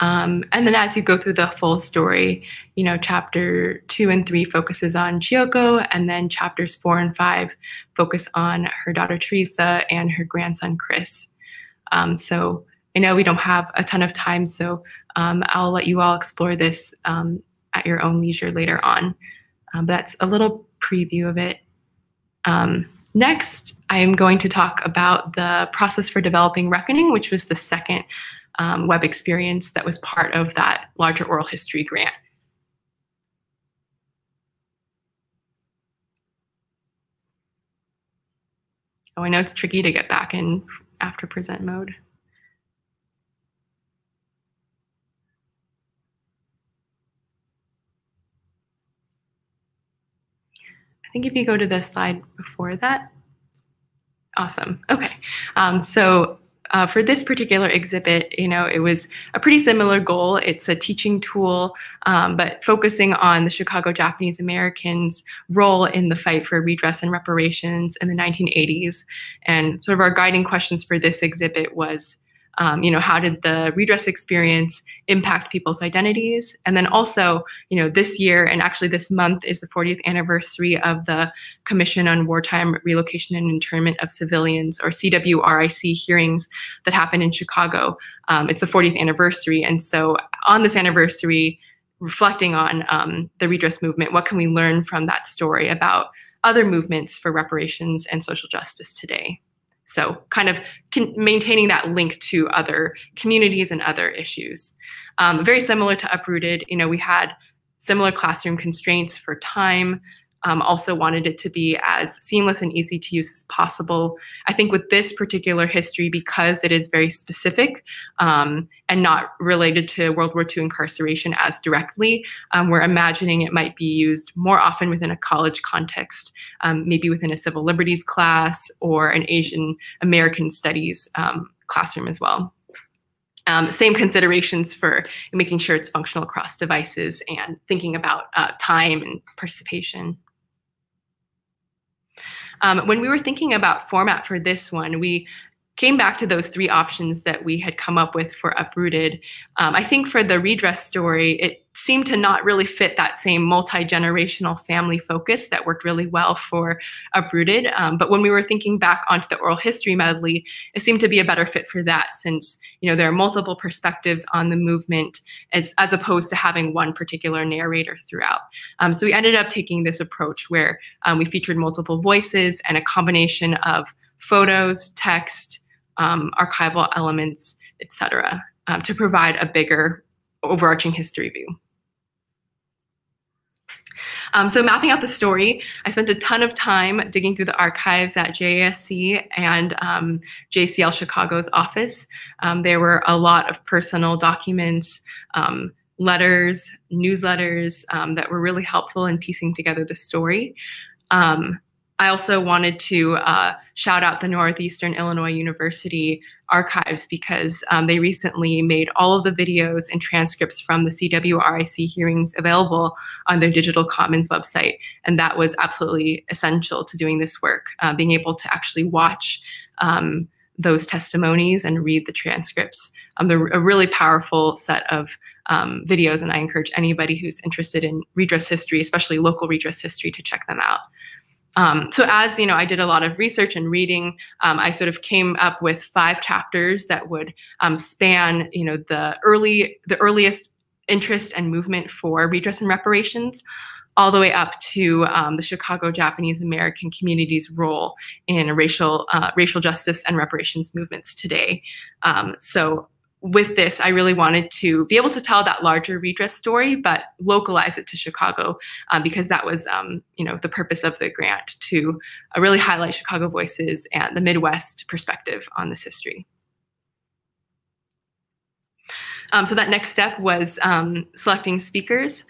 Um, and then as you go through the full story, you know, chapter two and three focuses on Chiyoko, and then chapters four and five focus on her daughter Teresa and her grandson Chris. Um, so I know we don't have a ton of time, so um, I'll let you all explore this um, at your own leisure later on. Um, but that's a little preview of it. Um, next, I am going to talk about the process for developing Reckoning, which was the second um, web experience that was part of that larger oral history grant. Oh, I know it's tricky to get back in after present mode. I think if you go to the slide before that, awesome. Okay, um, so uh, for this particular exhibit, you know, it was a pretty similar goal. It's a teaching tool, um, but focusing on the Chicago Japanese Americans' role in the fight for redress and reparations in the 1980s. And sort of our guiding questions for this exhibit was um, you know, how did the redress experience impact people's identities? And then also, you know, this year and actually this month is the 40th anniversary of the Commission on Wartime Relocation and Internment of Civilians, or CWRIC hearings that happened in Chicago. Um, it's the 40th anniversary. And so on this anniversary, reflecting on um, the redress movement, what can we learn from that story about other movements for reparations and social justice today? So, kind of maintaining that link to other communities and other issues. Um, very similar to Uprooted, you know, we had similar classroom constraints for time, um, also wanted it to be as seamless and easy to use as possible. I think with this particular history, because it is very specific um, and not related to World War II incarceration as directly, um, we're imagining it might be used more often within a college context, um, maybe within a civil liberties class or an Asian American studies um, classroom as well. Um, same considerations for making sure it's functional across devices and thinking about uh, time and participation. Um, when we were thinking about format for this one, we came back to those three options that we had come up with for Uprooted. Um, I think for the redress story, it seemed to not really fit that same multi-generational family focus that worked really well for Uprooted. Um, but when we were thinking back onto the oral history medley, it seemed to be a better fit for that since you know there are multiple perspectives on the movement as, as opposed to having one particular narrator throughout. Um, so we ended up taking this approach where um, we featured multiple voices and a combination of photos, text, um, archival elements, etc., um, to provide a bigger overarching history view. Um, so mapping out the story, I spent a ton of time digging through the archives at JASC and um, JACL Chicago's office. Um, there were a lot of personal documents, um, letters, newsletters um, that were really helpful in piecing together the story. Um, I also wanted to uh, shout out the Northeastern Illinois University archives because um, they recently made all of the videos and transcripts from the CWRIC hearings available on their Digital Commons website. And that was absolutely essential to doing this work, uh, being able to actually watch um, those testimonies and read the transcripts. Um, they're a really powerful set of um, videos, and I encourage anybody who's interested in redress history, especially local redress history, to check them out. Um, so as you know, I did a lot of research and reading. Um, I sort of came up with five chapters that would um, span, you know, the early, the earliest interest and movement for redress and reparations, all the way up to um, the Chicago Japanese American community's role in racial, uh, racial justice and reparations movements today. Um, so with this, I really wanted to be able to tell that larger redress story, but localize it to Chicago um, because that was, um, you know, the purpose of the grant to uh, really highlight Chicago voices and the Midwest perspective on this history. Um, so that next step was um, selecting speakers.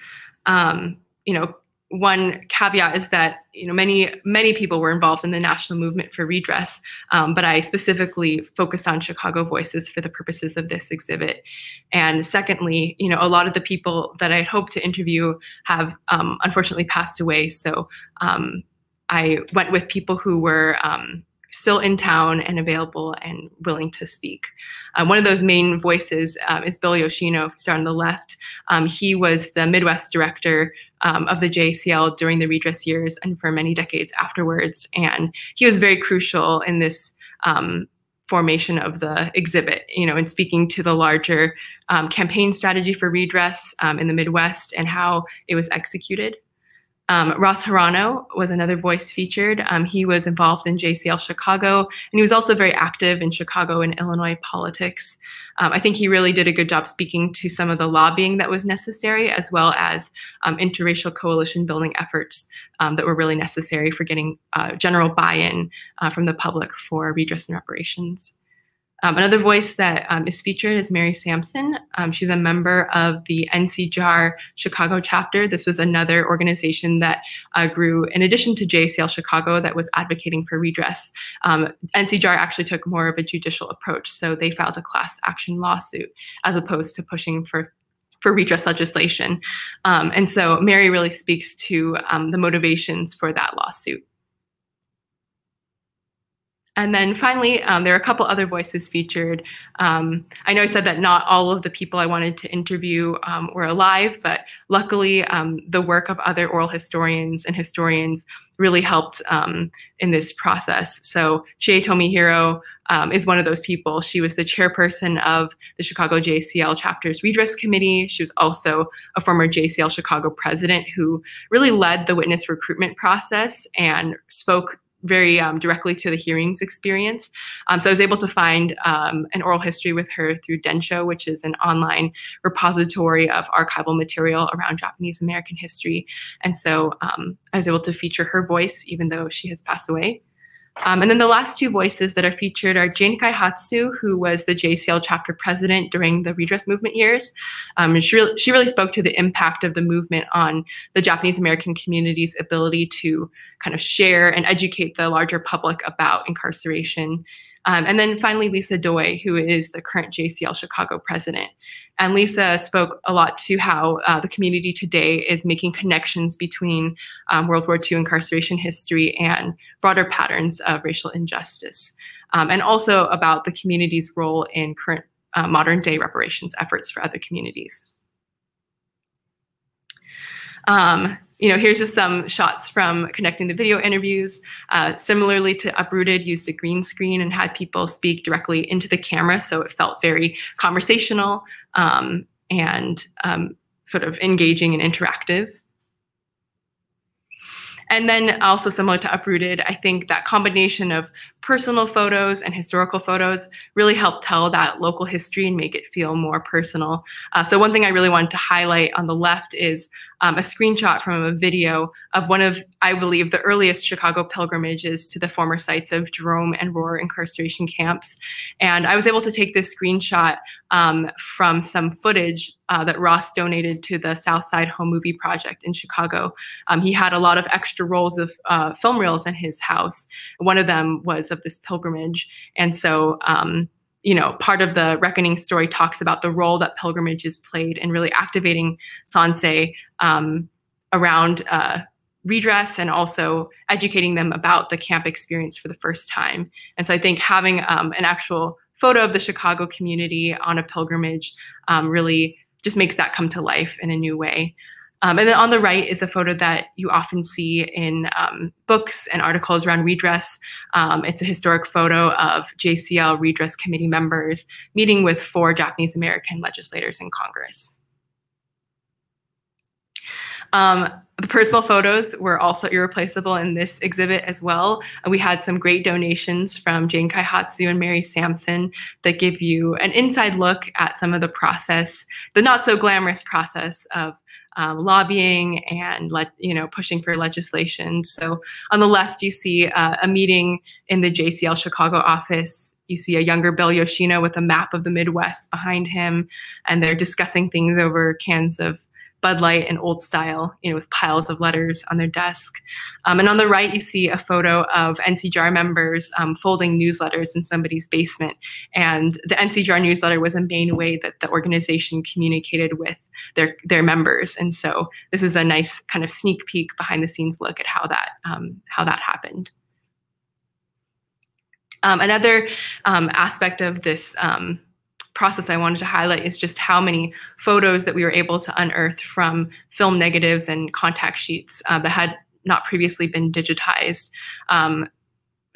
Um, you know, one caveat is that you know many many people were involved in the national movement for redress, um, but I specifically focused on Chicago voices for the purposes of this exhibit. And secondly, you know a lot of the people that I had hoped to interview have um, unfortunately passed away. So um, I went with people who were um, still in town and available and willing to speak. Um, one of those main voices um, is Bill Yoshino, start on the left. Um, he was the Midwest director um, of the JACL during the redress years and for many decades afterwards. And he was very crucial in this um, formation of the exhibit, you know, in speaking to the larger um, campaign strategy for redress in the Midwest and how it was executed. Um, Ross Harano was another voice featured. Um, he was involved in JACL Chicago, and he was also very active in Chicago and Illinois politics. Um, I think he really did a good job speaking to some of the lobbying that was necessary, as well as um, interracial coalition building efforts um, that were really necessary for getting uh, general buy-in uh, from the public for redress and reparations. Um, another voice that um, is featured is Mary Sampson. Um, she's a member of the NCJAR Chicago chapter. This was another organization that uh, grew in addition to JACL Chicago that was advocating for redress. Um, NCJAR actually took more of a judicial approach, so they filed a class action lawsuit as opposed to pushing for for redress legislation. Um, and so Mary really speaks to um, the motivations for that lawsuit. And then finally, um, there are a couple other voices featured. Um, I know I said that not all of the people I wanted to interview um, were alive, but luckily um, the work of other oral historians and historians really helped um, in this process. So Chie Tomihiro um, is one of those people. She was the chairperson of the Chicago JACL chapter's redress committee. She was also a former JACL Chicago president who really led the witness recruitment process and spoke very um, directly to the hearings experience. Um, so I was able to find um, an oral history with her through Densho, which is an online repository of archival material around Japanese American history. And so um, I was able to feature her voice, even though she has passed away. Um, and then the last two voices that are featured are Jane Kaihatsu, who was the JACL chapter president during the redress movement years. Um, she, re she really spoke to the impact of the movement on the Japanese American community's ability to kind of share and educate the larger public about incarceration. Um, and then finally, Lisa Doi, who is the current JACL Chicago president. And Lisa spoke a lot to how uh, the community today is making connections between um, World War II incarceration history and broader patterns of racial injustice. Um, and also about the community's role in current uh, modern day reparations efforts for other communities. Um, you know, here's just some shots from connecting the video interviews. Uh, similarly to Uprooted, used a green screen and had people speak directly into the camera, so it felt very conversational um, and um, sort of engaging and interactive. And then also similar to Uprooted, I think that combination of personal photos and historical photos really help tell that local history and make it feel more personal. Uh, so one thing I really wanted to highlight on the left is um, a screenshot from a video of one of, I believe, the earliest Chicago pilgrimages to the former sites of Jerome and Rohwer incarceration camps. And I was able to take this screenshot um, from some footage uh, that Ross donated to the Southside Home Movie Project in Chicago. Um, he had a lot of extra rolls of uh, film reels in his house. One of them was of this pilgrimage. And so, um, you know, part of the Reckoning story talks about the role that pilgrimages played in really activating Sansei um, around uh, redress and also educating them about the camp experience for the first time. And so I think having um, an actual photo of the Chicago community on a pilgrimage um, really just makes that come to life in a new way. Um, and then on the right is a photo that you often see in um, books and articles around redress. Um, it's a historic photo of JACL redress committee members meeting with four Japanese American legislators in Congress. Um, the personal photos were also irreplaceable in this exhibit as well. We had some great donations from Jane Kaihatsu and Mary Sampson that give you an inside look at some of the process, the not so glamorous process of um, lobbying and let you know pushing for legislation. So on the left, you see uh, a meeting in the JACL Chicago office. You see a younger Bill Yoshino with a map of the Midwest behind him, and they're discussing things over cans of Bud Light and old style, you know, with piles of letters on their desk. Um, and on the right, you see a photo of NCJAR members um, folding newsletters in somebody's basement. And the NCJAR newsletter was a main way that the organization communicated with their their members. And so this is a nice kind of sneak peek behind the scenes look at how that um, how that happened. Um, another um, aspect of this um, process I wanted to highlight is just how many photos that we were able to unearth from film negatives and contact sheets uh, that had not previously been digitized. Um,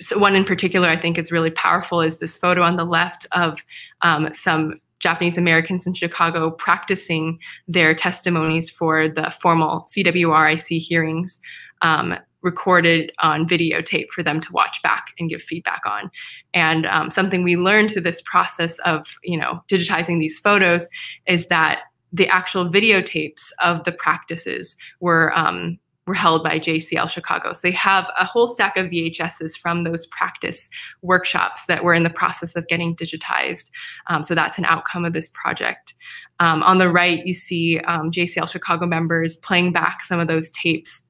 so one in particular I think is really powerful is this photo on the left of um, some Japanese Americans in Chicago practicing their testimonies for the formal CWRIC hearings. Um, recorded on videotape for them to watch back and give feedback on. And um, something we learned through this process of, you know, digitizing these photos is that the actual videotapes of the practices were um, were held by JACL Chicago. So they have a whole stack of VHSs from those practice workshops that were in the process of getting digitized. Um, so that's an outcome of this project. Um, on the right, you see um, JACL Chicago members playing back some of those tapes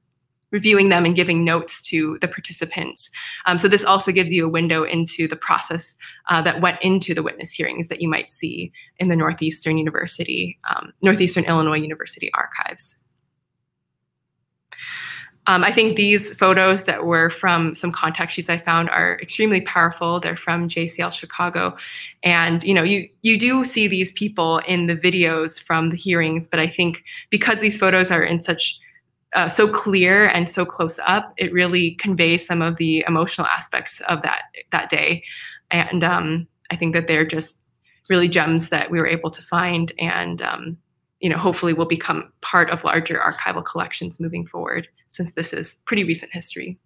reviewing them and giving notes to the participants. Um, so this also gives you a window into the process uh, that went into the witness hearings that you might see in the Northeastern University, um, Northeastern Illinois University archives. Um, I think these photos that were from some contact sheets I found are extremely powerful. They're from JACL Chicago. And you know, you you do see these people in the videos from the hearings, but I think because these photos are in such uh, so clear and so close up, it really conveys some of the emotional aspects of that that day. And um, I think that they're just really gems that we were able to find, and um, you know, hopefully will become part of larger archival collections moving forward, since this is pretty recent history.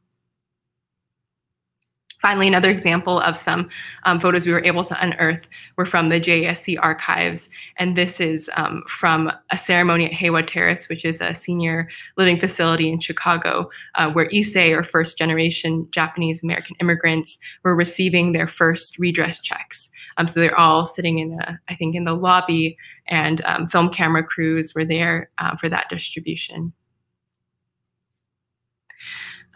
Finally, another example of some um, photos we were able to unearth were from the JASC archives. And this is um, from a ceremony at Heiwa Terrace, which is a senior living facility in Chicago, uh, where Issei, or first generation Japanese American immigrants, were receiving their first redress checks. Um, so they're all sitting in, a, I think, in the lobby, and um, film camera crews were there uh, for that distribution.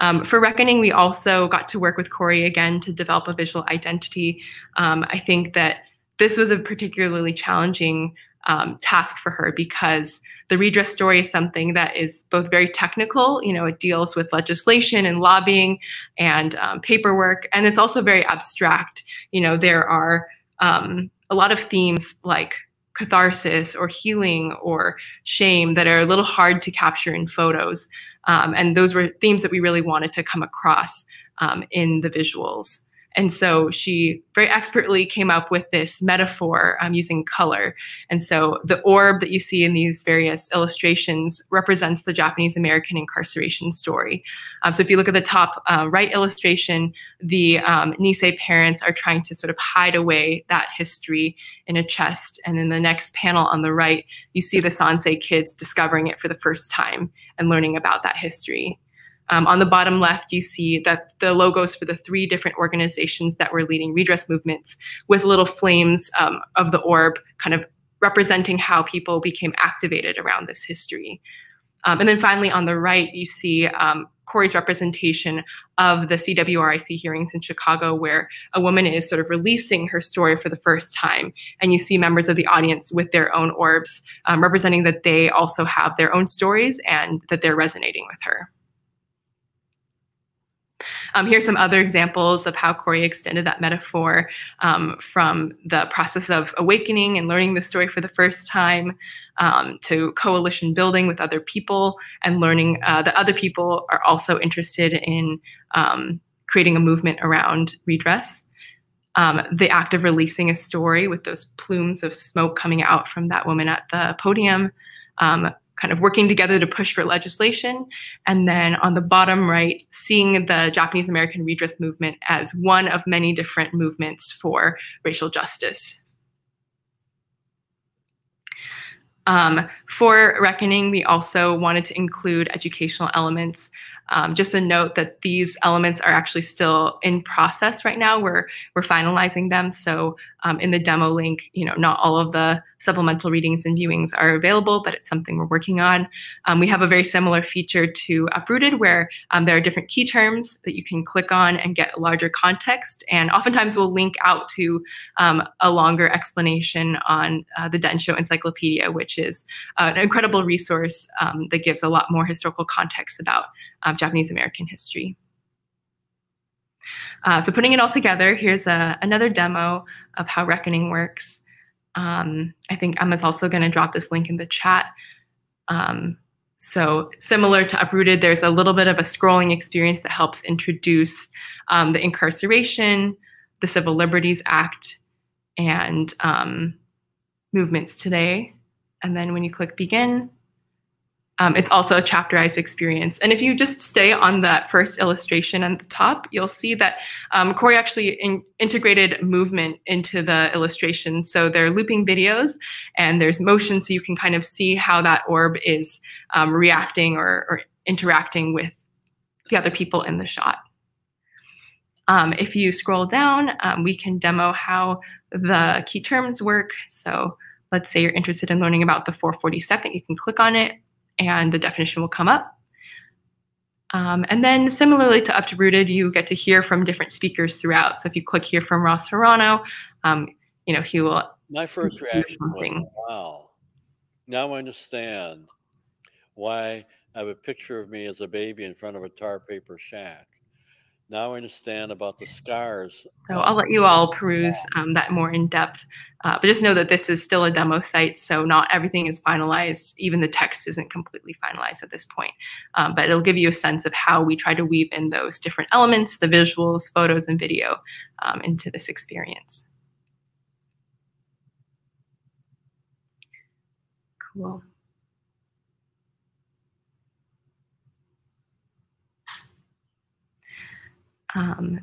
Um, for Reckoning, we also got to work with Corey again to develop a visual identity. Um, I think that this was a particularly challenging um, task for her because the redress story is something that is both very technical, you know, it deals with legislation and lobbying and um, paperwork, and it's also very abstract. You know, there are um, a lot of themes like catharsis or healing or shame that are a little hard to capture in photos. Um, and those were themes that we really wanted to come across um, in the visuals. And so she very expertly came up with this metaphor um, using color. And so the orb that you see in these various illustrations represents the Japanese American incarceration story. Um, so if you look at the top uh, right illustration, the um, Nisei parents are trying to sort of hide away that history in a chest. And in the next panel on the right, you see the Sansei kids discovering it for the first time and learning about that history. Um, on the bottom left, you see that the logos for the three different organizations that were leading redress movements with little flames um, of the orb kind of representing how people became activated around this history. Um, and then finally, on the right, you see um, Corey's representation of the CWRIC hearings in Chicago, where a woman is sort of releasing her story for the first time. And you see members of the audience with their own orbs, um, representing that they also have their own stories and that they're resonating with her. Um, here's some other examples of how Corey extended that metaphor um, from the process of awakening and learning the story for the first time um, to coalition building with other people and learning uh, that other people are also interested in um, creating a movement around redress. Um, the act of releasing a story with those plumes of smoke coming out from that woman at the podium, um, kind of working together to push for legislation. And then on the bottom right, seeing the Japanese American redress movement as one of many different movements for racial justice. Um, for Reckoning, we also wanted to include educational elements. Um, just a note that these elements are actually still in process right now. We're we're finalizing them. So um, in the demo link, you know, not all of the supplemental readings and viewings are available, but it's something we're working on. Um, we have a very similar feature to Uprooted where um, there are different key terms that you can click on and get larger context. And oftentimes we'll link out to um, a longer explanation on uh, the Densho Encyclopedia, which is uh, an incredible resource um, that gives a lot more historical context about um, Japanese American history. Uh, so putting it all together, here's a, another demo of how reckoning works. Um, I think Emma's also going to drop this link in the chat. Um, so similar to Uprooted, there's a little bit of a scrolling experience that helps introduce um, the incarceration, the Civil Liberties Act, and um, movements today. And then when you click begin, um, it's also a chapterized experience. And if you just stay on that first illustration at the top, you'll see that um, Corey actually in integrated movement into the illustration. So they're looping videos and there's motion so you can kind of see how that orb is um, reacting or, or, interacting with the other people in the shot. Um, if you scroll down, um, we can demo how the key terms work. So let's say you're interested in learning about the 442nd, you can click on it and the definition will come up. Um, and then similarly to Uprooted, you get to hear from different speakers throughout. So if you click here from Ross Harano, um, you know, he will. My first reaction was, wow. Now I understand why I have a picture of me as a baby in front of a tar paper shack. Now I understand about the scars. So I'll let you all peruse um, that more in depth. Uh, but just know that this is still a demo site, so not everything is finalized. Even the text isn't completely finalized at this point. Um, but it'll give you a sense of how we try to weave in those different elements, the visuals, photos, and video um, into this experience. Cool. Um,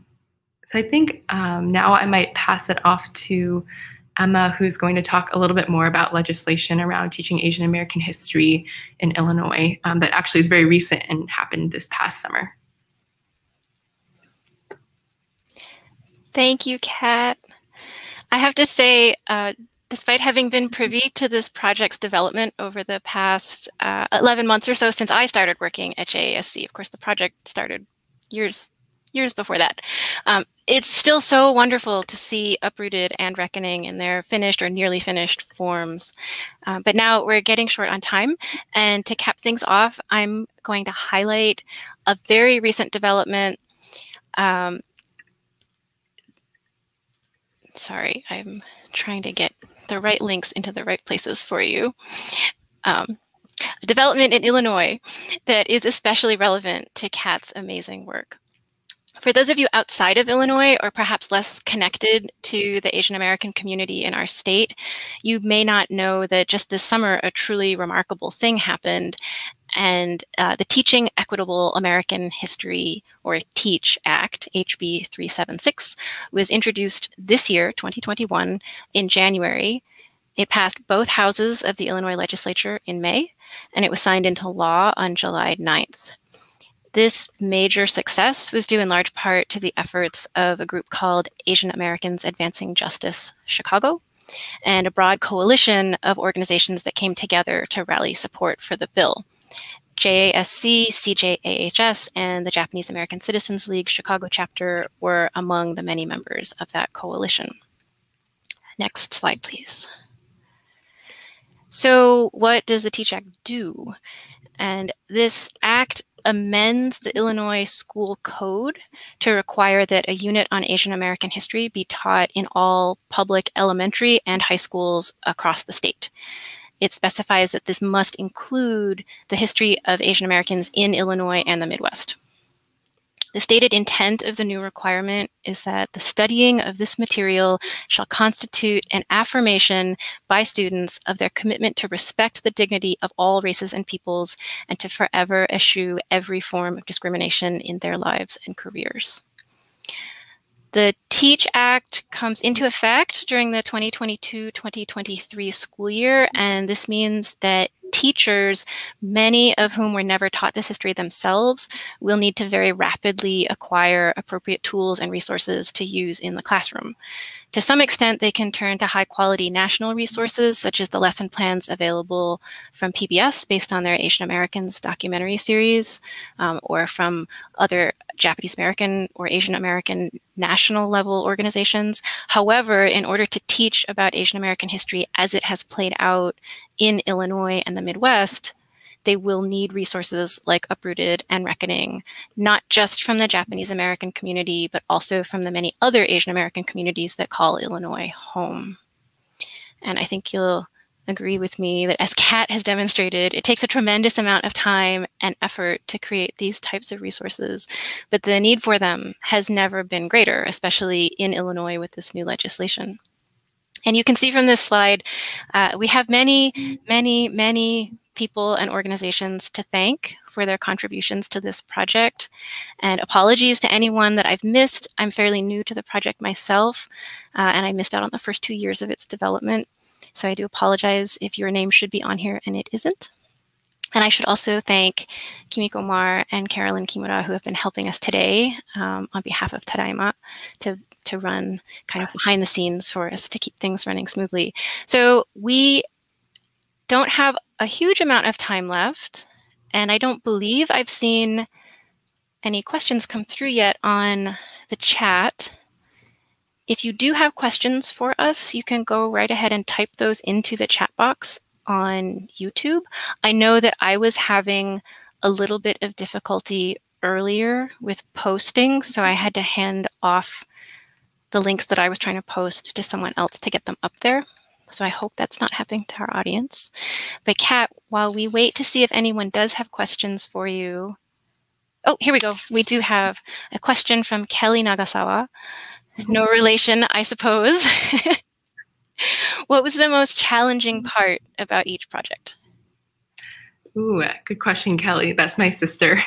so I think um, now I might pass it off to Emma, who's going to talk a little bit more about legislation around teaching Asian American history in Illinois um, that actually is very recent and happened this past summer. Thank you, Kat. I have to say, uh, despite having been privy to this project's development over the past uh, 11 months or so since I started working at JASC, of course, the project started years years before that. Um, it's still so wonderful to see Uprooted and Reckoning in their finished or nearly finished forms. Uh, but now we're getting short on time. And to cap things off, I'm going to highlight a very recent development. Um, sorry, I'm trying to get the right links into the right places for you. Um, development in Illinois that is especially relevant to Kat's amazing work. For those of you outside of Illinois or perhaps less connected to the Asian American community in our state, you may not know that just this summer a truly remarkable thing happened. And uh, the Teaching Equitable American History or TEACH Act, HB 376, was introduced this year, 2021, in January. It passed both houses of the Illinois legislature in May, and it was signed into law on July 9th. This major success was due in large part to the efforts of a group called Asian Americans Advancing Justice Chicago and a broad coalition of organizations that came together to rally support for the bill. JASC, CJAHS, and the Japanese American Citizens League Chicago chapter were among the many members of that coalition. Next slide, please. So, what does the TEACH Act do? And this act amends the Illinois School Code to require that a unit on Asian American history be taught in all public elementary and high schools across the state. It specifies that this must include the history of Asian Americans in Illinois and the Midwest. The stated intent of the new requirement is that the studying of this material shall constitute an affirmation by students of their commitment to respect the dignity of all races and peoples and to forever eschew every form of discrimination in their lives and careers. The TEACH Act comes into effect during the 2022-2023 school year, and this means that teachers, many of whom were never taught this history themselves, will need to very rapidly acquire appropriate tools and resources to use in the classroom. To some extent, they can turn to high quality national resources, such as the lesson plans available from PBS based on their Asian Americans documentary series, um, or from other Japanese American or Asian American national level organizations. However, in order to teach about Asian American history as it has played out in Illinois and the Midwest, they will need resources like Uprooted and Reckoning, not just from the Japanese American community, but also from the many other Asian American communities that call Illinois home. And I think you'll agree with me that as Kat has demonstrated, it takes a tremendous amount of time and effort to create these types of resources, but the need for them has never been greater, especially in Illinois with this new legislation. And you can see from this slide, uh, we have many, many, many people and organizations to thank for their contributions to this project. And apologies to anyone that I've missed. I'm fairly new to the project myself, uh, and I missed out on the first two years of its development. So I do apologize if your name should be on here and it isn't. And I should also thank Kimiko Mar and Carolyn Kimura, who have been helping us today um, on behalf of Tadaima to, to run kind of behind the scenes for us to keep things running smoothly. So we don't have a huge amount of time left, and I don't believe I've seen any questions come through yet on the chat. If you do have questions for us, you can go right ahead and type those into the chat box on YouTube. I know that I was having a little bit of difficulty earlier with posting, so I had to hand off the links that I was trying to post to someone else to get them up there. So I hope that's not happening to our audience. But Kat, while we wait to see if anyone does have questions for you, oh, here we go. We do have a question from Kelly Nagasawa. No mm-hmm. relation, I suppose. what was the most challenging part about each project? Ooh, good question, Kelly. That's my sister.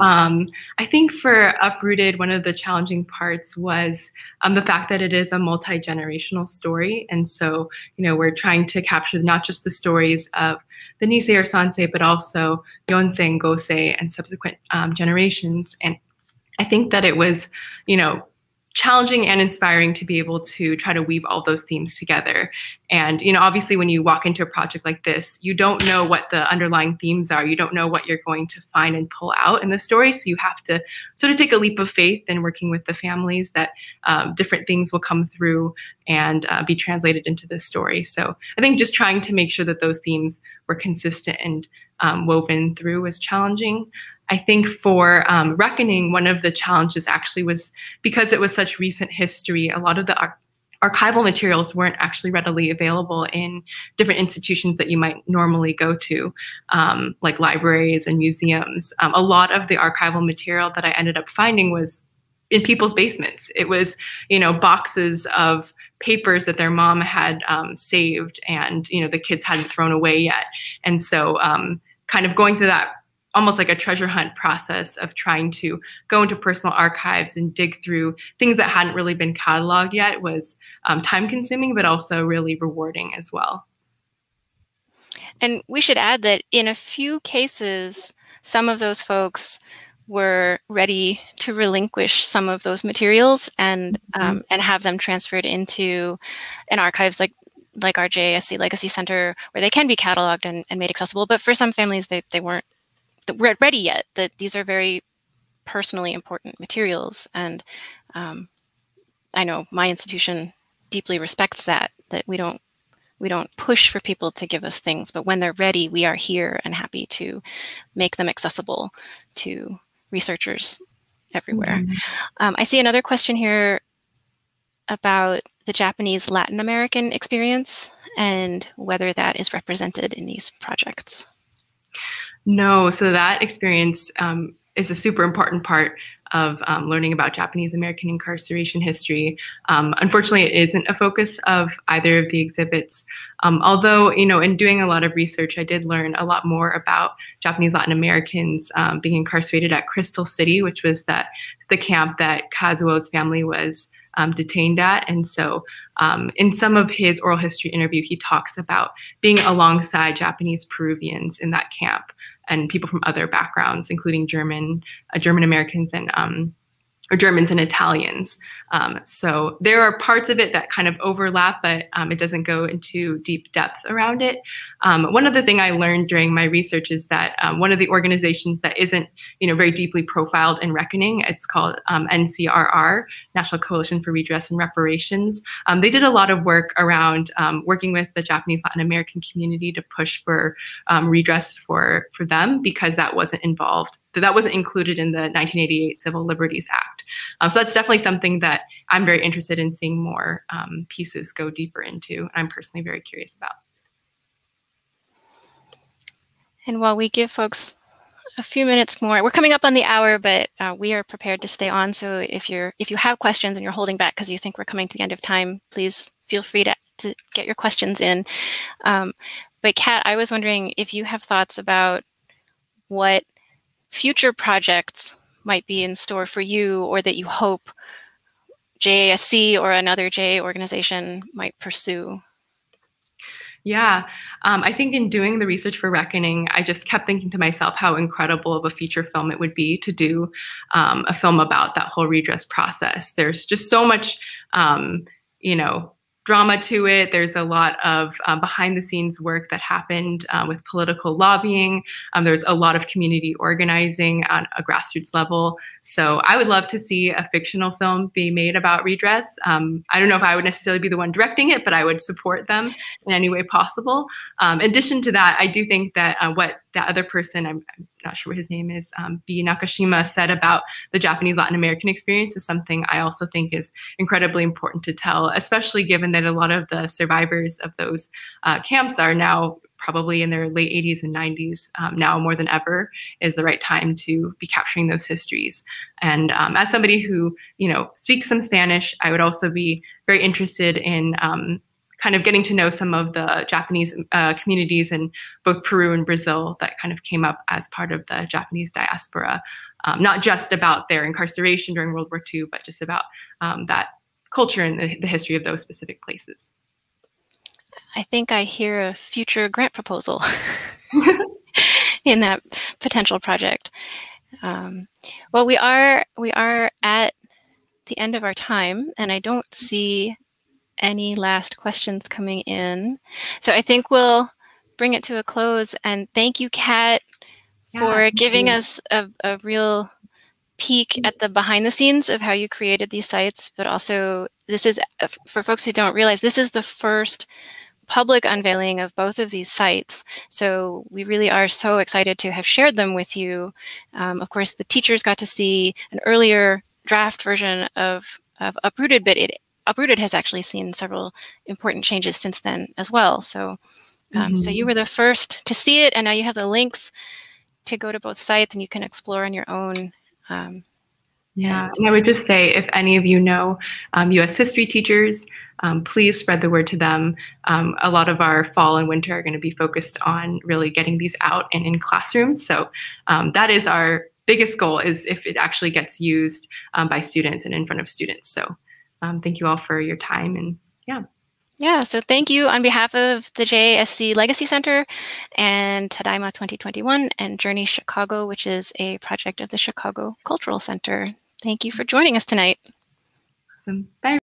Um, I think for Uprooted, one of the challenging parts was um, the fact that it is a multi generational story. And so, you know, we're trying to capture not just the stories of the Nisei or Sansei, but also Yonsei Gosei and subsequent um, generations. And I think that it was, you know, challenging and inspiring to be able to try to weave all those themes together. And, you know, obviously when you walk into a project like this, you don't know what the underlying themes are. You don't know what you're going to find and pull out in the story. So you have to sort of take a leap of faith in working with the families that um, different things will come through and uh, be translated into this story. So I think just trying to make sure that those themes were consistent and um, woven through was challenging. I think for um, Reckoning, one of the challenges actually was because it was such recent history, a lot of the ar archival materials weren't actually readily available in different institutions that you might normally go to, um, like libraries and museums. Um, a lot of the archival material that I ended up finding was in people's basements. It was, you know, boxes of papers that their mom had um, saved and, you know, the kids hadn't thrown away yet. And so um, kind of going through that almost like a treasure hunt process of trying to go into personal archives and dig through things that hadn't really been cataloged yet was um, time consuming, but also really rewarding as well. And we should add that in a few cases, some of those folks were ready to relinquish some of those materials and mm-hmm. um, and have them transferred into an archives like like our JASC Legacy Center, where they can be cataloged and, and made accessible. But for some families, they, they weren't ready yet. That these are very personally important materials, and um, I know my institution deeply respects that. That we don't we don't push for people to give us things, but when they're ready, we are here and happy to make them accessible to researchers everywhere. Mm -hmm. um, I see another question here about the Japanese Latin American experience and whether that is represented in these projects. No, so that experience um, is a super important part of um, learning about Japanese American incarceration history. Um, unfortunately, it isn't a focus of either of the exhibits. Um, although, you know, in doing a lot of research, I did learn a lot more about Japanese Latin Americans um, being incarcerated at Crystal City, which was that the camp that Kazuo's family was um, detained at. And so um, in some of his oral history interview, he talks about being alongside Japanese Peruvians in that camp and people from other backgrounds, including German, uh, German Americans and um, or Germans and Italians. Um, so there are parts of it that kind of overlap, but um, it doesn't go into deep depth around it. Um, one other thing I learned during my research is that um, one of the organizations that isn't, you know, very deeply profiled in Reckoning, it's called um, NCRR, National Coalition for Redress and Reparations. Um, they did a lot of work around working with the Japanese Latin American community to push for redress for for them because that wasn't involved that wasn't included in the 1988 Civil Liberties Act. Um, so that's definitely something that I'm very interested in seeing more um, pieces go deeper into. I'm personally very curious about. And while we give folks a few minutes more, we're coming up on the hour, but uh, we are prepared to stay on. So if you're if you have questions and you're holding back because you think we're coming to the end of time, please feel free to, to get your questions in. Um, but Kat, I was wondering if you have thoughts about what future projects might be in store for you or that you hope JASC or another JA organization might pursue? Yeah, um, I think in doing the research for Reckoning, I just kept thinking to myself how incredible of a feature film it would be to do um, a film about that whole redress process. There's just so much, um, you know, drama to it. There's a lot of um, behind the scenes work that happened um, with political lobbying. Um, there's a lot of community organizing on a grassroots level. So I would love to see a fictional film be made about redress. Um, I don't know if I would necessarily be the one directing it, but I would support them in any way possible. Um, in addition to that, I do think that uh, what that other person, I'm, not sure what his name is, um, B. Nakashima said about the Japanese Latin American experience is something I also think is incredibly important to tell, especially given that a lot of the survivors of those uh, camps are now probably in their late 80s and 90s. Um, now more than ever is the right time to be capturing those histories. And um, as somebody who, you know, speaks some Spanish, I would also be very interested in um, kind of getting to know some of the Japanese uh, communities in both Peru and Brazil that kind of came up as part of the Japanese diaspora, um, not just about their incarceration during World War II, but just about um, that culture and the, the history of those specific places. I think I hear a future grant proposal in that potential project. Um, well, we are we are at the end of our time, and I don't see any last questions coming in. So I think we'll bring it to a close. And thank you, Kat, yeah, for giving you. us a, a real peek at the behind the scenes of how you created these sites, but also this is uh, for folks who don't realize this is the first public unveiling of both of these sites. So we really are so excited to have shared them with you. Um, of course, the teachers got to see an earlier draft version of, of Uprooted, but it Uprooted has actually seen several important changes since then as well. So, um, mm-hmm. so you mm-hmm. were the first to see it, and now you have the links to go to both sites, and you can explore on your own. Um, yeah, and I would just say if any of you know um, U.S. history teachers, um, please spread the word to them. Um, a lot of our fall and winter are going to be focused on really getting these out and in classrooms. So um, that is our biggest goal is if it actually gets used um, by students and in front of students. So um, thank you all for your time and yeah. Yeah, so thank you on behalf of the JASC Legacy Center and Tadaima 2021 and Journey Chicago, which is a project of the Chicago Cultural Center. Thank you for joining us tonight. Awesome. Bye.